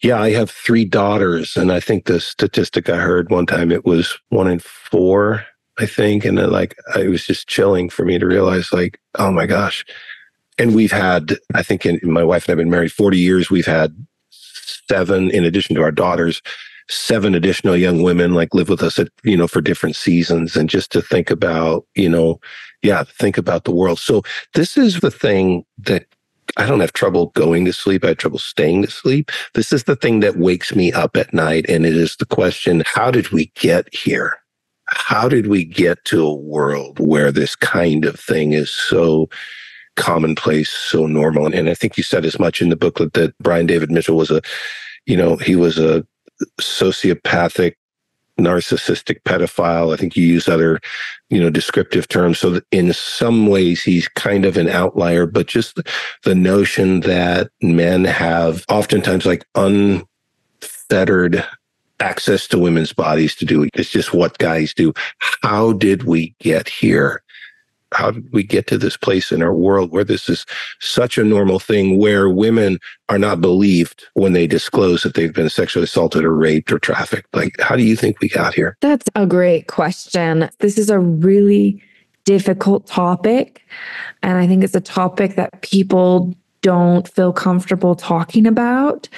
Yeah, I have three daughters and I think the statistic I heard one time it was one in four, I think. And then like it was just chilling for me to realize like, oh my gosh. And we've had, I think in, my wife and I've been married 40 years, we've had seven in addition to our daughters seven additional young women like live with us at you know for different seasons and just to think about you know yeah think about the world so this is the thing that I don't have trouble going to sleep. I have trouble staying to sleep. This is the thing that wakes me up at night. And it is the question how did we get here? How did we get to a world where this kind of thing is so commonplace, so normal? And I think you said as much in the booklet that Brian David Mitchell was a, you know, he was a sociopathic narcissistic pedophile. I think you use other, you know, descriptive terms. So in some ways, he's kind of an outlier, but just the notion that men have oftentimes like unfettered access to women's bodies to do it's just what guys do. How did we get here? How did we get to this place in our world where this is such a normal thing where women are not believed when they disclose that they've been sexually assaulted or raped or trafficked? Like how do you think we got here? That's a great question. This is a really difficult topic and i think it's a topic that people don't feel comfortable talking about.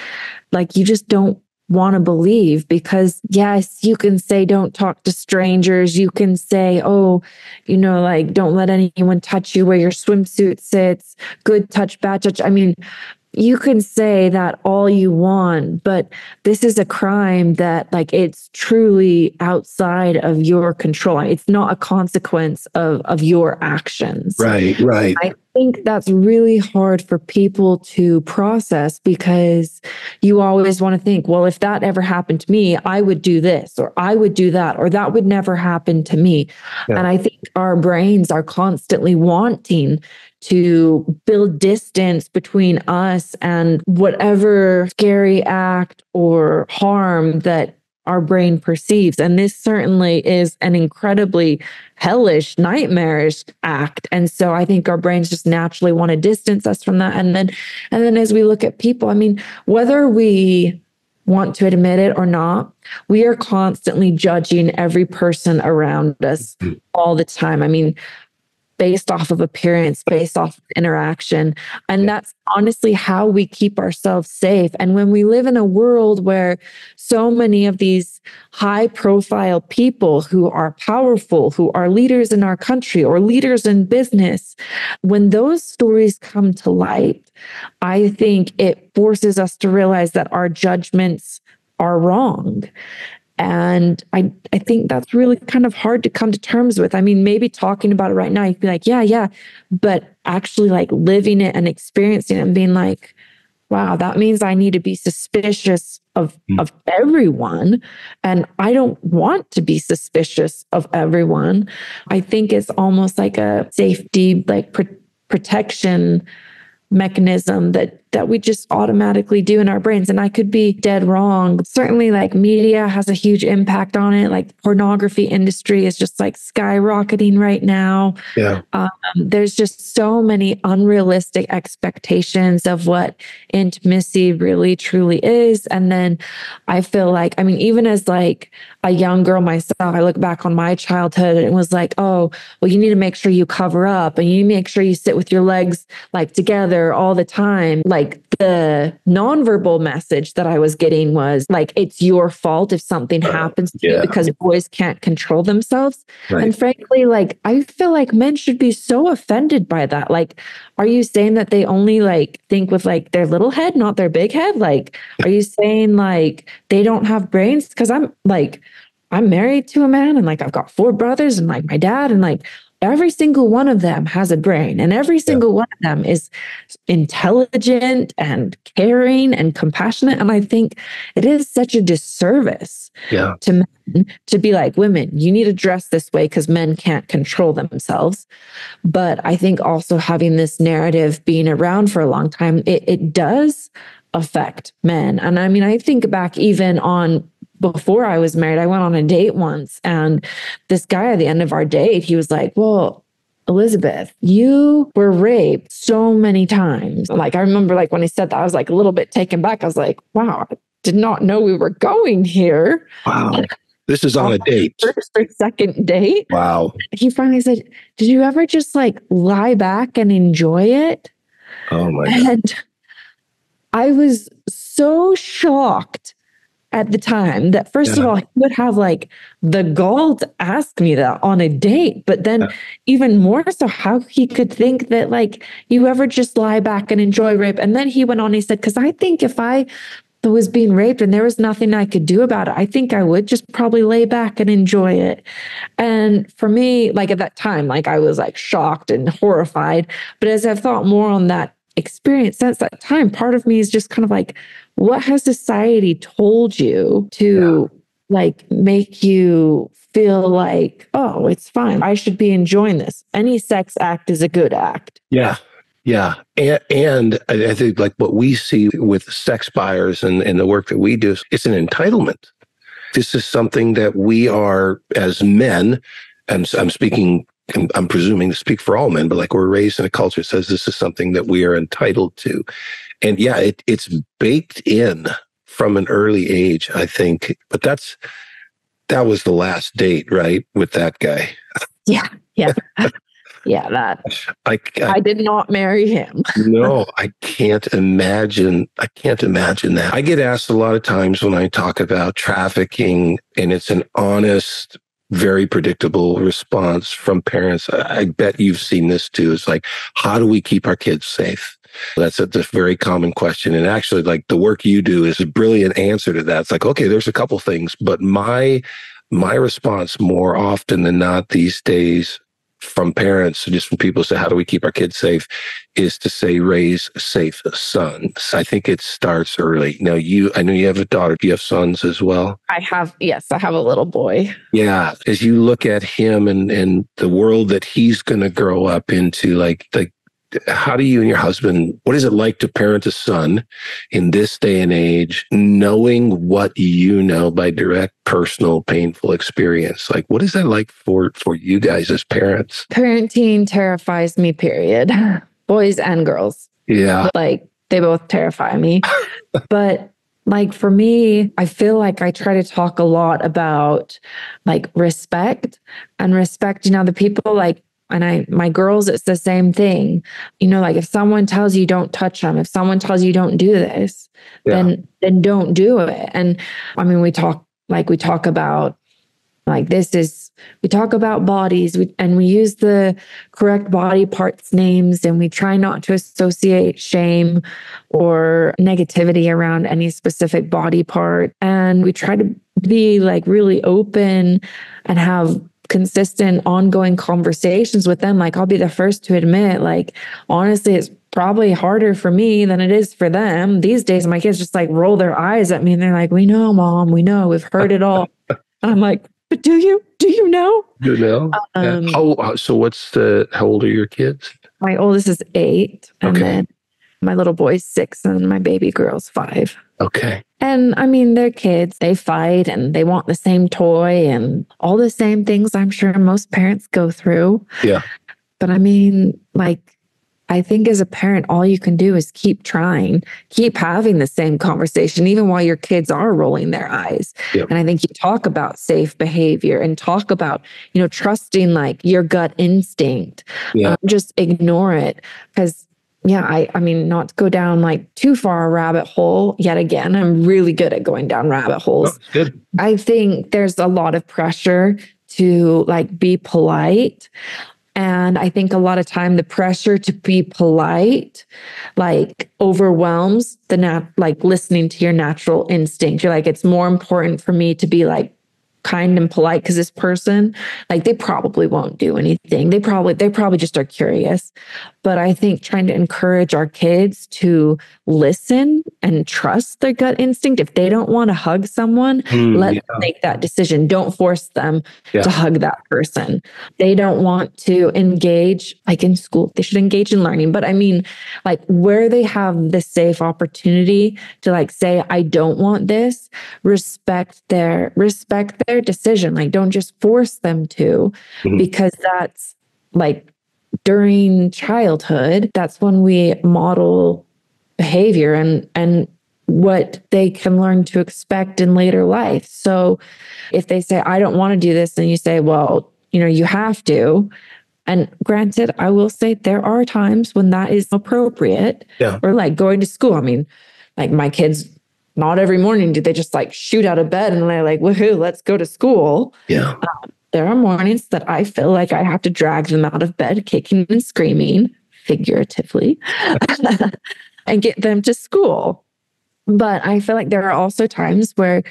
Like you just don't want to believe because yes you can say don't talk to strangers. You can say oh you know like don't let anyone touch you where your swimsuit sits. Good touch bad touch. I mean you can say that all you want, but this is a crime that like it's truly outside of your control. It's not a consequence of of your actions. Right, right. I think that's really hard for people to process because you always want to think, well, if that ever happened to me, I would do this or I would do that or that would never happen to me. Yeah. And I think our brains are constantly wanting to build distance between us and whatever scary act or harm that our brain perceives. And this certainly is an incredibly hellish, nightmarish act. And so I think our brains just naturally want to distance us from that. And then, and then as we look at people, I mean, whether we want to admit it or not, we are constantly judging every person around us mm-hmm. all the time. I mean, based off of appearance, based off of interaction. And yeah. that's honestly how we keep ourselves safe. And when we live in a world where so many of these high profile people who are powerful, who are leaders in our country or leaders in business, when those stories come to light, I think it forces us to realize that our judgments are wrong. And I, I think that's really kind of hard to come to terms with. I mean, maybe talking about it right now, you'd be like, yeah, yeah. But actually, like living it and experiencing it and being like, wow, that means I need to be suspicious of, mm. of everyone. And I don't want to be suspicious of everyone. I think it's almost like a safety, like pr- protection mechanism that that we just automatically do in our brains. And i could be dead wrong. Certainly like media has a huge impact on it. Like pornography industry is just like skyrocketing right now. Yeah. Um, there's just so many unrealistic expectations of what intimacy really truly is. And then i feel like i mean even as like a young girl myself i look back on my childhood and it was like oh well you need to make sure you cover up and you make sure you sit with your legs like together all the time. Like the nonverbal message that i was getting was like it's your fault if something uh, happens to yeah. you because boys can't control themselves right. and frankly like i feel like men should be so offended by that like are you saying that they only like think with like their little head not their big head like are you saying like they don't have brains because i'm like I'm married to a man and like I've got four brothers and like my dad and like every single one of them has a brain and every single yeah. one of them is intelligent and caring and compassionate and i think it is such a disservice yeah. to men to be like women you need to dress this way because men can't control themselves but i think also having this narrative being around for a long time it, it does affect men and i mean i think back even on before I was married, I went on a date once, and this guy at the end of our date, he was like, Well, Elizabeth, you were raped so many times. Like, I remember, like, when he said that, I was like a little bit taken back. I was like, Wow, I did not know we were going here. Wow. This is on a date. First or second date. Wow. He finally said, Did you ever just like lie back and enjoy it? Oh my God. And I was so shocked at the time that first yeah. of all, he would have like the gall to ask me that on a date. But then yeah. even more so, how he could think that like you ever just lie back and enjoy rape. And then he went on, he said, because I think if I was being raped and there was nothing I could do about it, I think I would just probably lay back and enjoy it. And for me, like at that time, like I was like shocked and horrified. But as I've thought more on that experience since that time, part of me is just kind of like, what has society told you to yeah. like make you feel like, oh, it's fine. I should be enjoying this. Any sex act is a good act. Yeah. Yeah. And, and I think like what we see with sex buyers and, and the work that we do, it's an entitlement. This is something that we are as men, and I'm speaking, I'm presuming to speak for all men, but like we're raised in a culture that says this is something that we are entitled to. And yeah, it, it's baked in from an early age, I think. But that's, that was the last date, right? With that guy. Yeah. Yeah. yeah, that I, I, I did not marry him. no, I can't imagine. I can't imagine that. I get asked a lot of times when I talk about trafficking, and it's an honest, very predictable response from parents. I, bet you've seen this too. It's like, how do we keep our kids safe? That's a, a, very common question. And actually, like the work you do is a brilliant answer to that. It's like, okay, there's a couple things, but my my response more often than not these days from parents, just from people say, how do we keep our kids safe? Is to say, raise safe sons. I think it starts early. Now, you, I know you have a daughter. Do you have sons as well? I have, yes, I have a little boy. Yeah. As you look at him and, and the world that he's going to grow up into, like, like how do you and your husband what is it like to parent a son in this day and age knowing what you know by direct personal painful experience? Like what is that like for for you guys as parents? Parenting terrifies me period. Boys and girls. Yeah. Like they both terrify me. But like for me, I feel like I try to talk a lot about like respect and respecting other people. Like and I, my girls, it's the same thing. You know, like if someone tells you don't touch them, if someone tells you don't do this, yeah. then then don't do it. And I mean, we talk like we talk about like this is we talk about bodies we, and we use the correct body parts names and we try not to associate shame or negativity around any specific body part and we try to be like really open and have consistent ongoing conversations with them like i'll be the first to admit like honestly it's probably harder for me than it is for them. These days my kids just like roll their eyes at me and they're like we know mom we know we've heard it all. And i'm like but do you? Do you know? You know? Um, how, so what's the how old are your kids? My oldest is eight and okay. then my little boy's six and my baby girl's five okay and I mean, they're kids, they fight and they want the same toy and all the same things I'm sure most parents go through. Yeah. But I mean, like, I think as a parent, all you can do is keep trying, keep having the same conversation, even while your kids are rolling their eyes. And I think you talk about safe behavior and talk about, you know, trusting like your gut instinct. Yeah. Um, just ignore it because yeah, I I mean, not to go down like too far a rabbit hole yet again. I'm really good at going down rabbit holes. Oh, good. I think there's a lot of pressure to like be polite. And I think a lot of time the pressure to be polite like overwhelms the nat like listening to your natural instinct. You're like, it's more important for me to be like kind and polite because this person like they probably won't do anything they probably they probably just are curious but i think trying to encourage our kids to listen and trust their gut instinct if they don't want to hug someone mm, let yeah. them make that decision don't force them yeah. to hug that person they don't want to engage like in school they should engage in learning but i mean like where they have the safe opportunity to like say i don't want this respect their respect their decision. Like, don't just force them to, mm-hmm. because that's like during childhood, that's when we model behavior and, and, what they can learn to expect in later life. So if they say, I don't want to do this, and you say, well, you know, you have to. And granted, I will say there are times when that is appropriate. Yeah. Or like going to school. I mean, like my kids not every morning do they just like shoot out of bed and they're like, woohoo, let's go to school. Yeah. Um, there are mornings that I feel like I have to drag them out of bed, kicking and screaming, figuratively, and get them to school. But I feel like there are also times where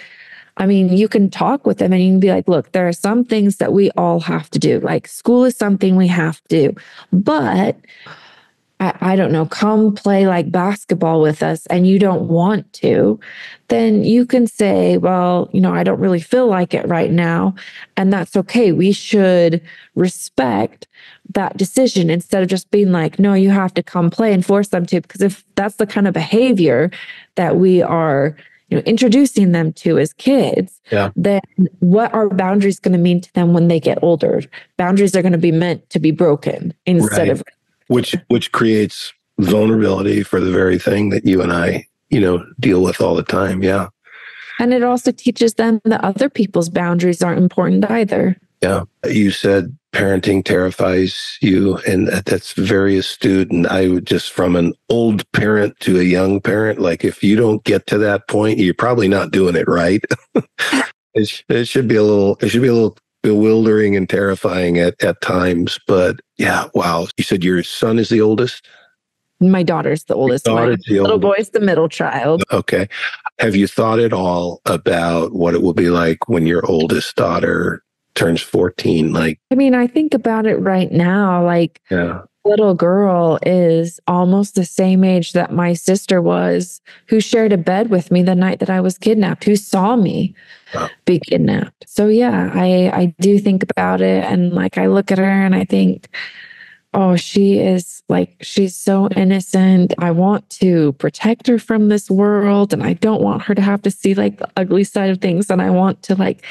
I mean, you can talk with them and you can be like, look, there are some things that we all have to do. Like school is something we have to do. But I, I, don't know, come play like basketball with us and you don't want to, then you can say, well, you know, I don't really feel like it right now. And that's okay. We should respect that decision instead of just being like, no, you have to come play and force them to. Because if that's the kind of behavior that we are, you know, introducing them to as kids, yeah. then what are boundaries going to mean to them when they get older? Boundaries are going to be meant to be broken instead right. of which which creates vulnerability for the very thing that you and I, you know, deal with all the time. Yeah. And it also teaches them that other people's boundaries aren't important either. Yeah. You said parenting terrifies you, and that's very astute. And I would just from an old parent to a young parent, like if you don't get to that point, you're probably not doing it right. it, it should be a little, it should be a little bewildering and terrifying at, at times. But yeah, wow. You said your son is the oldest? My daughter's the oldest. My the little boy's the middle child. Okay. Have you thought at all about what it will be like when your oldest daughter turns 14? Like, I mean, I think about it right now. Like, yeah little girl is almost the same age that my sister was, who shared a bed with me the night that I was kidnapped, who saw me wow. be kidnapped. So yeah, I I do think about it and like I look at her and I think oh, she is like, she's so innocent. I want to protect her from this world and I don't want her to have to see like the ugly side of things. And I want to like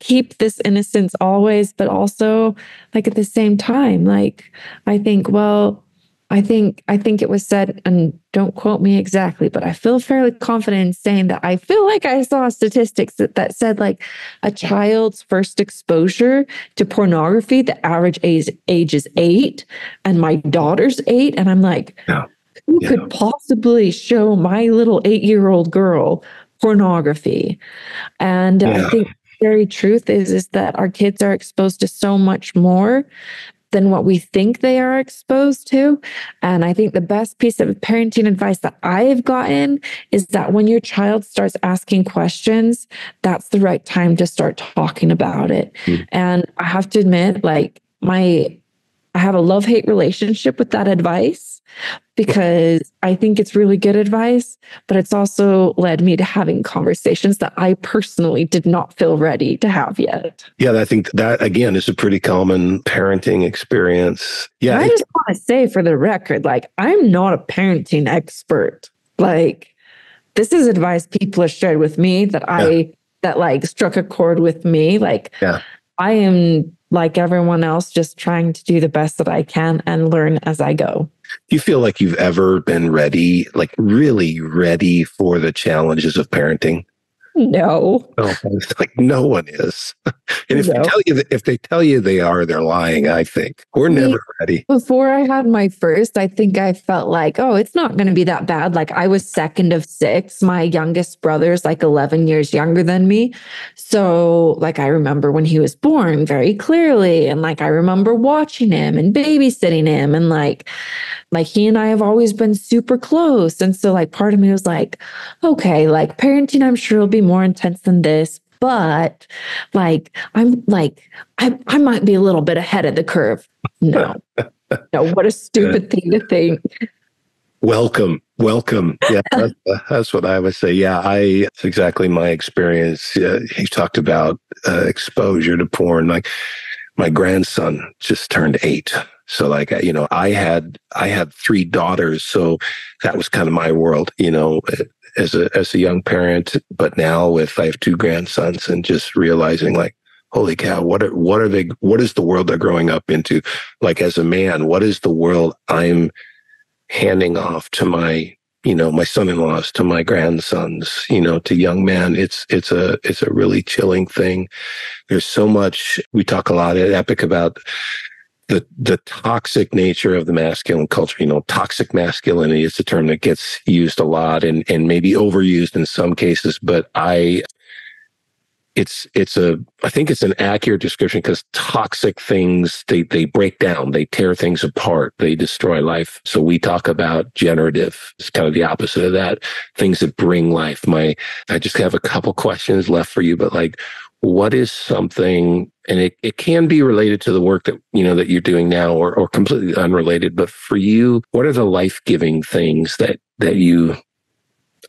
keep this innocence always, but also like at the same time, like, I think, well, I think I think it was said, and don't quote me exactly, but I feel fairly confident in saying that I feel like I saw statistics that, that said like a child's first exposure to pornography, the average age, age is eight, and my daughter's eight. And I'm like, yeah. who yeah. could possibly show my little eight-year-old girl pornography? And yeah. I think the very truth is is that our kids are exposed to so much more than what we think they are exposed to. And I think the best piece of parenting advice that I've gotten is that when your child starts asking questions, that's the right time to start talking about it. Mm. And I have to admit, like, my I have a love hate relationship with that advice because I think it's really good advice, but it's also led me to having conversations that I personally did not feel ready to have yet. Yeah, I think that again is a pretty common parenting experience. Yeah. I just want to say for the record, like, I'm not a parenting expert. Like, this is advice people have shared with me that yeah. I, that like struck a chord with me. Like, yeah. I am like everyone else, just trying to do the best that I can and learn as I go. Do you feel like you've ever been ready, like really ready for the challenges of parenting? No. Oh, no, like no one is. And if no. they tell you that, if they tell you they are, they're lying, I think. We're never ready. Before I had my first, I think I felt like, oh, it's not going to be that bad. Like I was second of six. My youngest brother's like 11 years younger than me. So, like, I remember when he was born very clearly. And like, I remember watching him and babysitting him. And like, like he and I have always been super close. And so, like, part of me was like, okay, like parenting, I'm sure will be more intense than this, but like I'm like I I might be a little bit ahead of the curve. No. no, what a stupid thing to think. Welcome, welcome. Yeah, that's, that's, what I would say. Yeah, I. Exactly my experience. Yeah, he talked about uh, exposure to porn. Like my grandson just turned eight, so like uh, you know, I had I had three daughters, so that was kind of my world. You know, eh, as a as a young parent, but now with I have two grandsons and just realizing like, holy cow, what are what are they what is the world they're growing up into? Like as a man, what is the world I'm handing off to my you know my son-in-laws to my grandsons you know to young men it's it's a it's a really chilling thing there's so much we talk a lot at Epik about the the toxic nature of the masculine culture. You know, toxic masculinity is a term that gets used a lot and and maybe overused in some cases. But I it's it's a I think it's an accurate description because toxic things they they break down, they tear things apart, they destroy life. So we talk about generative. It's kind of the opposite of that. Things that bring life. My I just have a couple questions left for you, but like what is something and it, it can be related to the work that you know that you're doing now or, or completely unrelated but for you what are the life-giving things that that you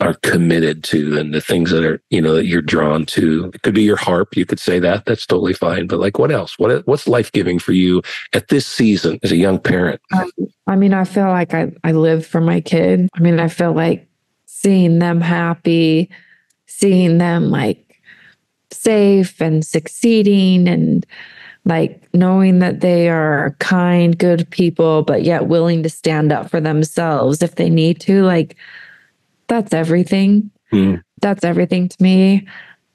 are committed to and the things that are you know that you're drawn to? It could be your harp you could say that that's totally fine but like what else? What what's life-giving for you at this season as a young parent? Um, i mean i feel like i i live for my kid. I mean i feel like seeing them happy seeing them like safe and succeeding and like knowing that they are kind good people but yet willing to stand up for themselves if they need to like that's everything. Mm. That's everything to me.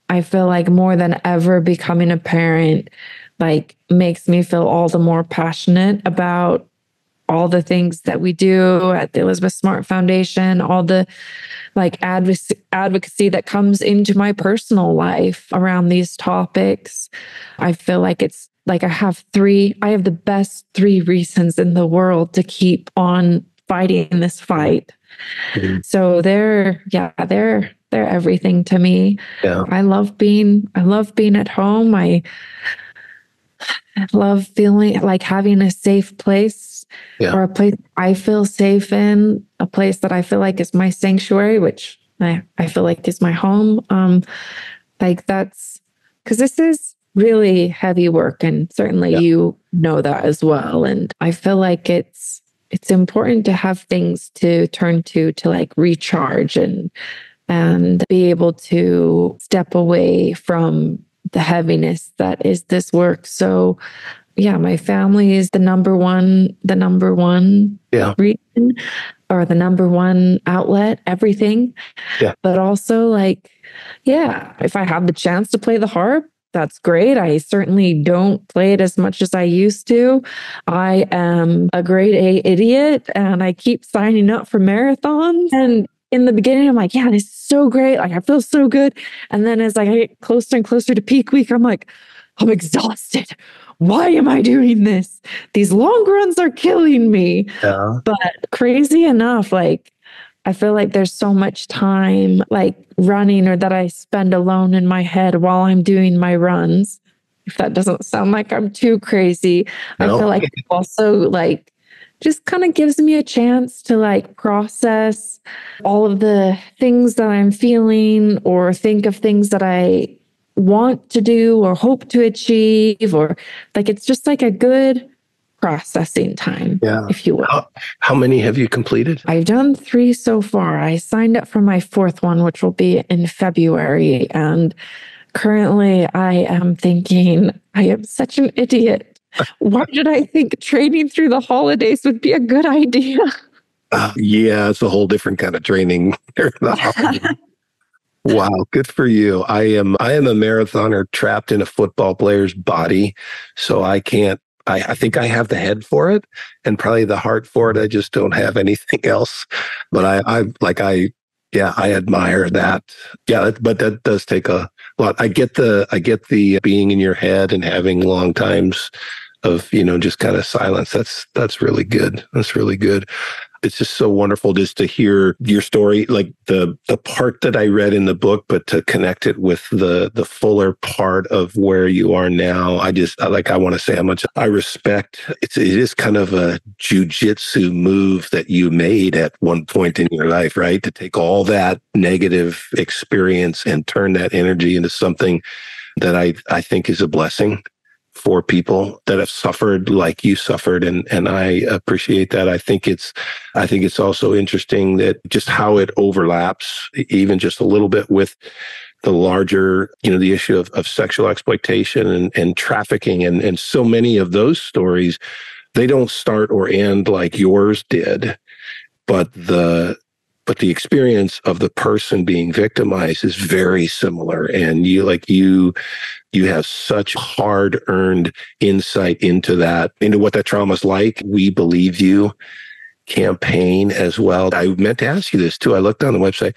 I feel like more than ever becoming a parent like makes me feel all the more passionate about all the things that we do at the Elizabeth Smart Foundation, all the like advocacy, advocacy that comes into my personal life around these topics. I feel like it's like I have three, I have the best three reasons in the world to keep on fighting this fight. Mm-hmm. So they're yeah, they're they're everything to me. Yeah. I love being I love being at home. I I love feeling like having a safe place yeah. or a place I feel safe in, a place that I feel like is my sanctuary, which I, I feel like is my home. Um, like that's because this is really heavy work, and certainly yeah. you know that as well. And I feel like it's it's important to have things to turn to to like recharge and and be able to step away from the heaviness that is this work. So yeah, my family is the number one, the number one yeah. reason or the number one outlet, everything. Yeah. But also like, yeah, if I have the chance to play the harp, that's great. I certainly don't play it as much as I used to. I am a grade A idiot and I keep signing up for marathons. And in the beginning, I'm like, yeah, this is so great. Like, I feel so good. And then as I get closer and closer to peak week, I'm like, I'm exhausted. Why am I doing this? These long runs are killing me. Yeah. But crazy enough, like, I feel like there's so much time like running or that I spend alone in my head while I'm doing my runs. If that doesn't sound like I'm too crazy, no. I feel like also like just kind of gives me a chance to like process all of the things that I'm feeling or think of things that I want to do or hope to achieve or like it's just like a good processing time, yeah. if you will. How, how, many have you completed? I've done three so far. I signed up for my fourth one, which will be in February. And currently, I am thinking, I am such an idiot. Why did I think training through the holidays would be a good idea? Uh, yeah, it's a whole different kind of training. wow, good for you. I am I am a marathoner trapped in a football player's body, so I can't I, I, think I have the head for it and probably the heart for it. I just don't have anything else. But I, I like I, yeah, I admire that. Yeah, but that does take a lot. I get the, I get the being in your head and having long times of you know just kind of silence. That's that's really good. That's really good it's just so wonderful just to hear your story like the the part that i read in the book but to connect it with the the fuller part of where you are now. I just like i want to say how much i respect. It's it is kind of a jujitsu move that you made at one point in your life right? To take all that negative experience and turn that energy into something that i i think is a blessing for people that have suffered like you suffered and and I appreciate that. I think it's I think it's also interesting that just how it overlaps even just a little bit with the larger, you know, the issue of, of sexual exploitation and, and trafficking and, and so many of those stories, they don't start or end like yours did. But the but the experience of the person being victimized is very similar. And you like you you have such hard earned insight into that, into what that trauma is like. We believe you campaign as well. I meant to ask you this too. I looked on the website.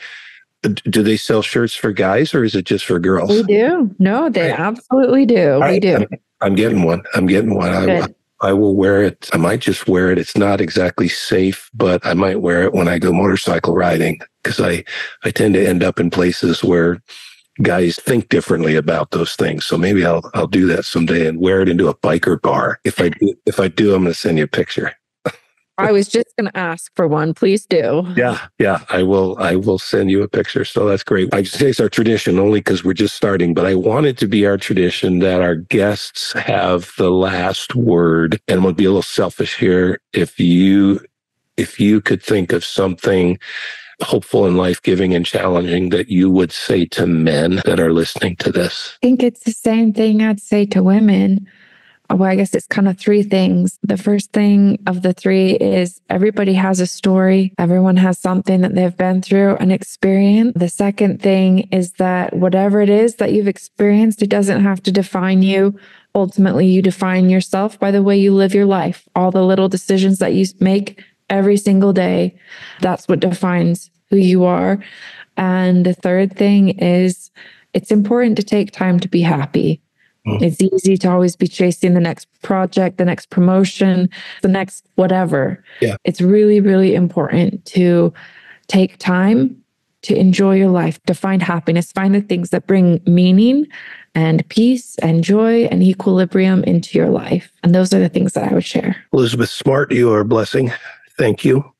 Uh, do they sell shirts for guys or is it just for girls? We do. No, they absolutely do. we do. I'm, I'm, getting one. I'm getting one. I, I will wear it. I might just wear it. It's not exactly safe, but I might wear it when I go motorcycle riding because I, I tend to end up in places where guys think differently about those things. So maybe I'll I'll do that someday and wear it into a biker bar. If I do, if I do, I'm going to send you a picture. I was just going to ask for one. Please do. Yeah, yeah, I will. I will send you a picture. So that's great. I say it's our tradition only because we're just starting, but I want it to be our tradition that our guests have the last word. And I'm going to be a little selfish here. If you if you could think of something hopeful and life giving and challenging that you would say to men that are listening to this? I think it's the same thing I'd say to women. Well, I guess it's kind of three things. The first thing of the three is everybody has a story. Everyone has something that they've been through and experienced. The second thing is that whatever it is that you've experienced, it doesn't have to define you. Ultimately, you define yourself by the way you live your life. All the little decisions that you make every single day, that's what defines who you are. And the third thing is it's important to take time to be happy. Mm. It's easy to always be chasing the next project, the next promotion, the next whatever. Yeah. It's really, really important to take time to enjoy your life, to find happiness, find the things that bring meaning and peace and joy and equilibrium into your life. And those are the things that I would share. Elizabeth Smart, you are a blessing. Thank you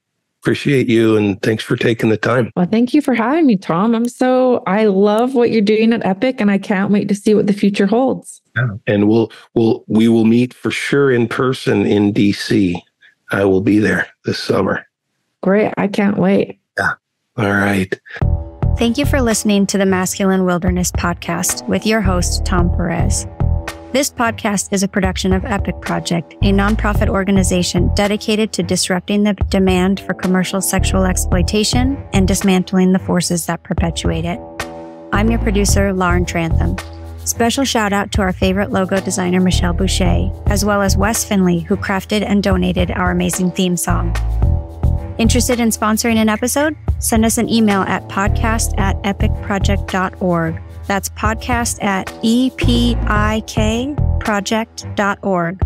appreciate you and thanks for taking the time. Well, thank you for having me, Tom. I'm so I love what you're doing at Epik and I can't wait to see what the future holds. Yeah. And we'll we'll we will meet for sure in person in DC. I will be there this summer. Great. I can't wait. Yeah. All right. Thank you for listening to the Masculine Wilderness podcast with your host, Tom Perez. This podcast is a production of Epik Project, a nonprofit organization dedicated to disrupting the demand for commercial sexual exploitation and dismantling the forces that perpetuate it. I'm your producer, Lauren Trantham. Special shout out to our favorite logo designer, Michelle Boucher, as well as Wes Finley, who crafted and donated our amazing theme song. Interested in sponsoring an episode? Send us an email at podcast at epikproject.org that's podcast at epikproject.org.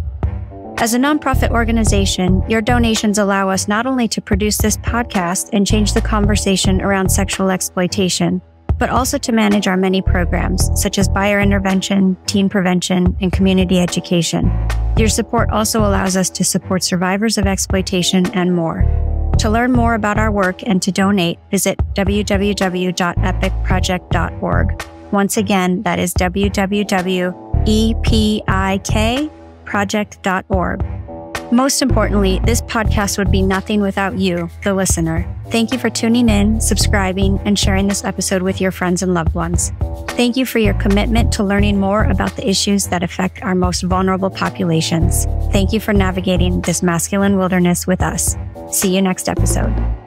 As a nonprofit organization, your donations allow us not only to produce this podcast and change the conversation around sexual exploitation, but also to manage our many programs, such as buyer intervention, teen prevention, and community education. Your support also allows us to support survivors of exploitation and more. To learn more about our work and to donate, visit www.epikproject.org. Once again, that is www.epikproject.org. Most importantly, this podcast would be nothing without you, the listener. Thank you for tuning in, subscribing, and sharing this episode with your friends and loved ones. Thank you for your commitment to learning more about the issues that affect our most vulnerable populations. Thank you for navigating this masculine wilderness with us. See you next episode.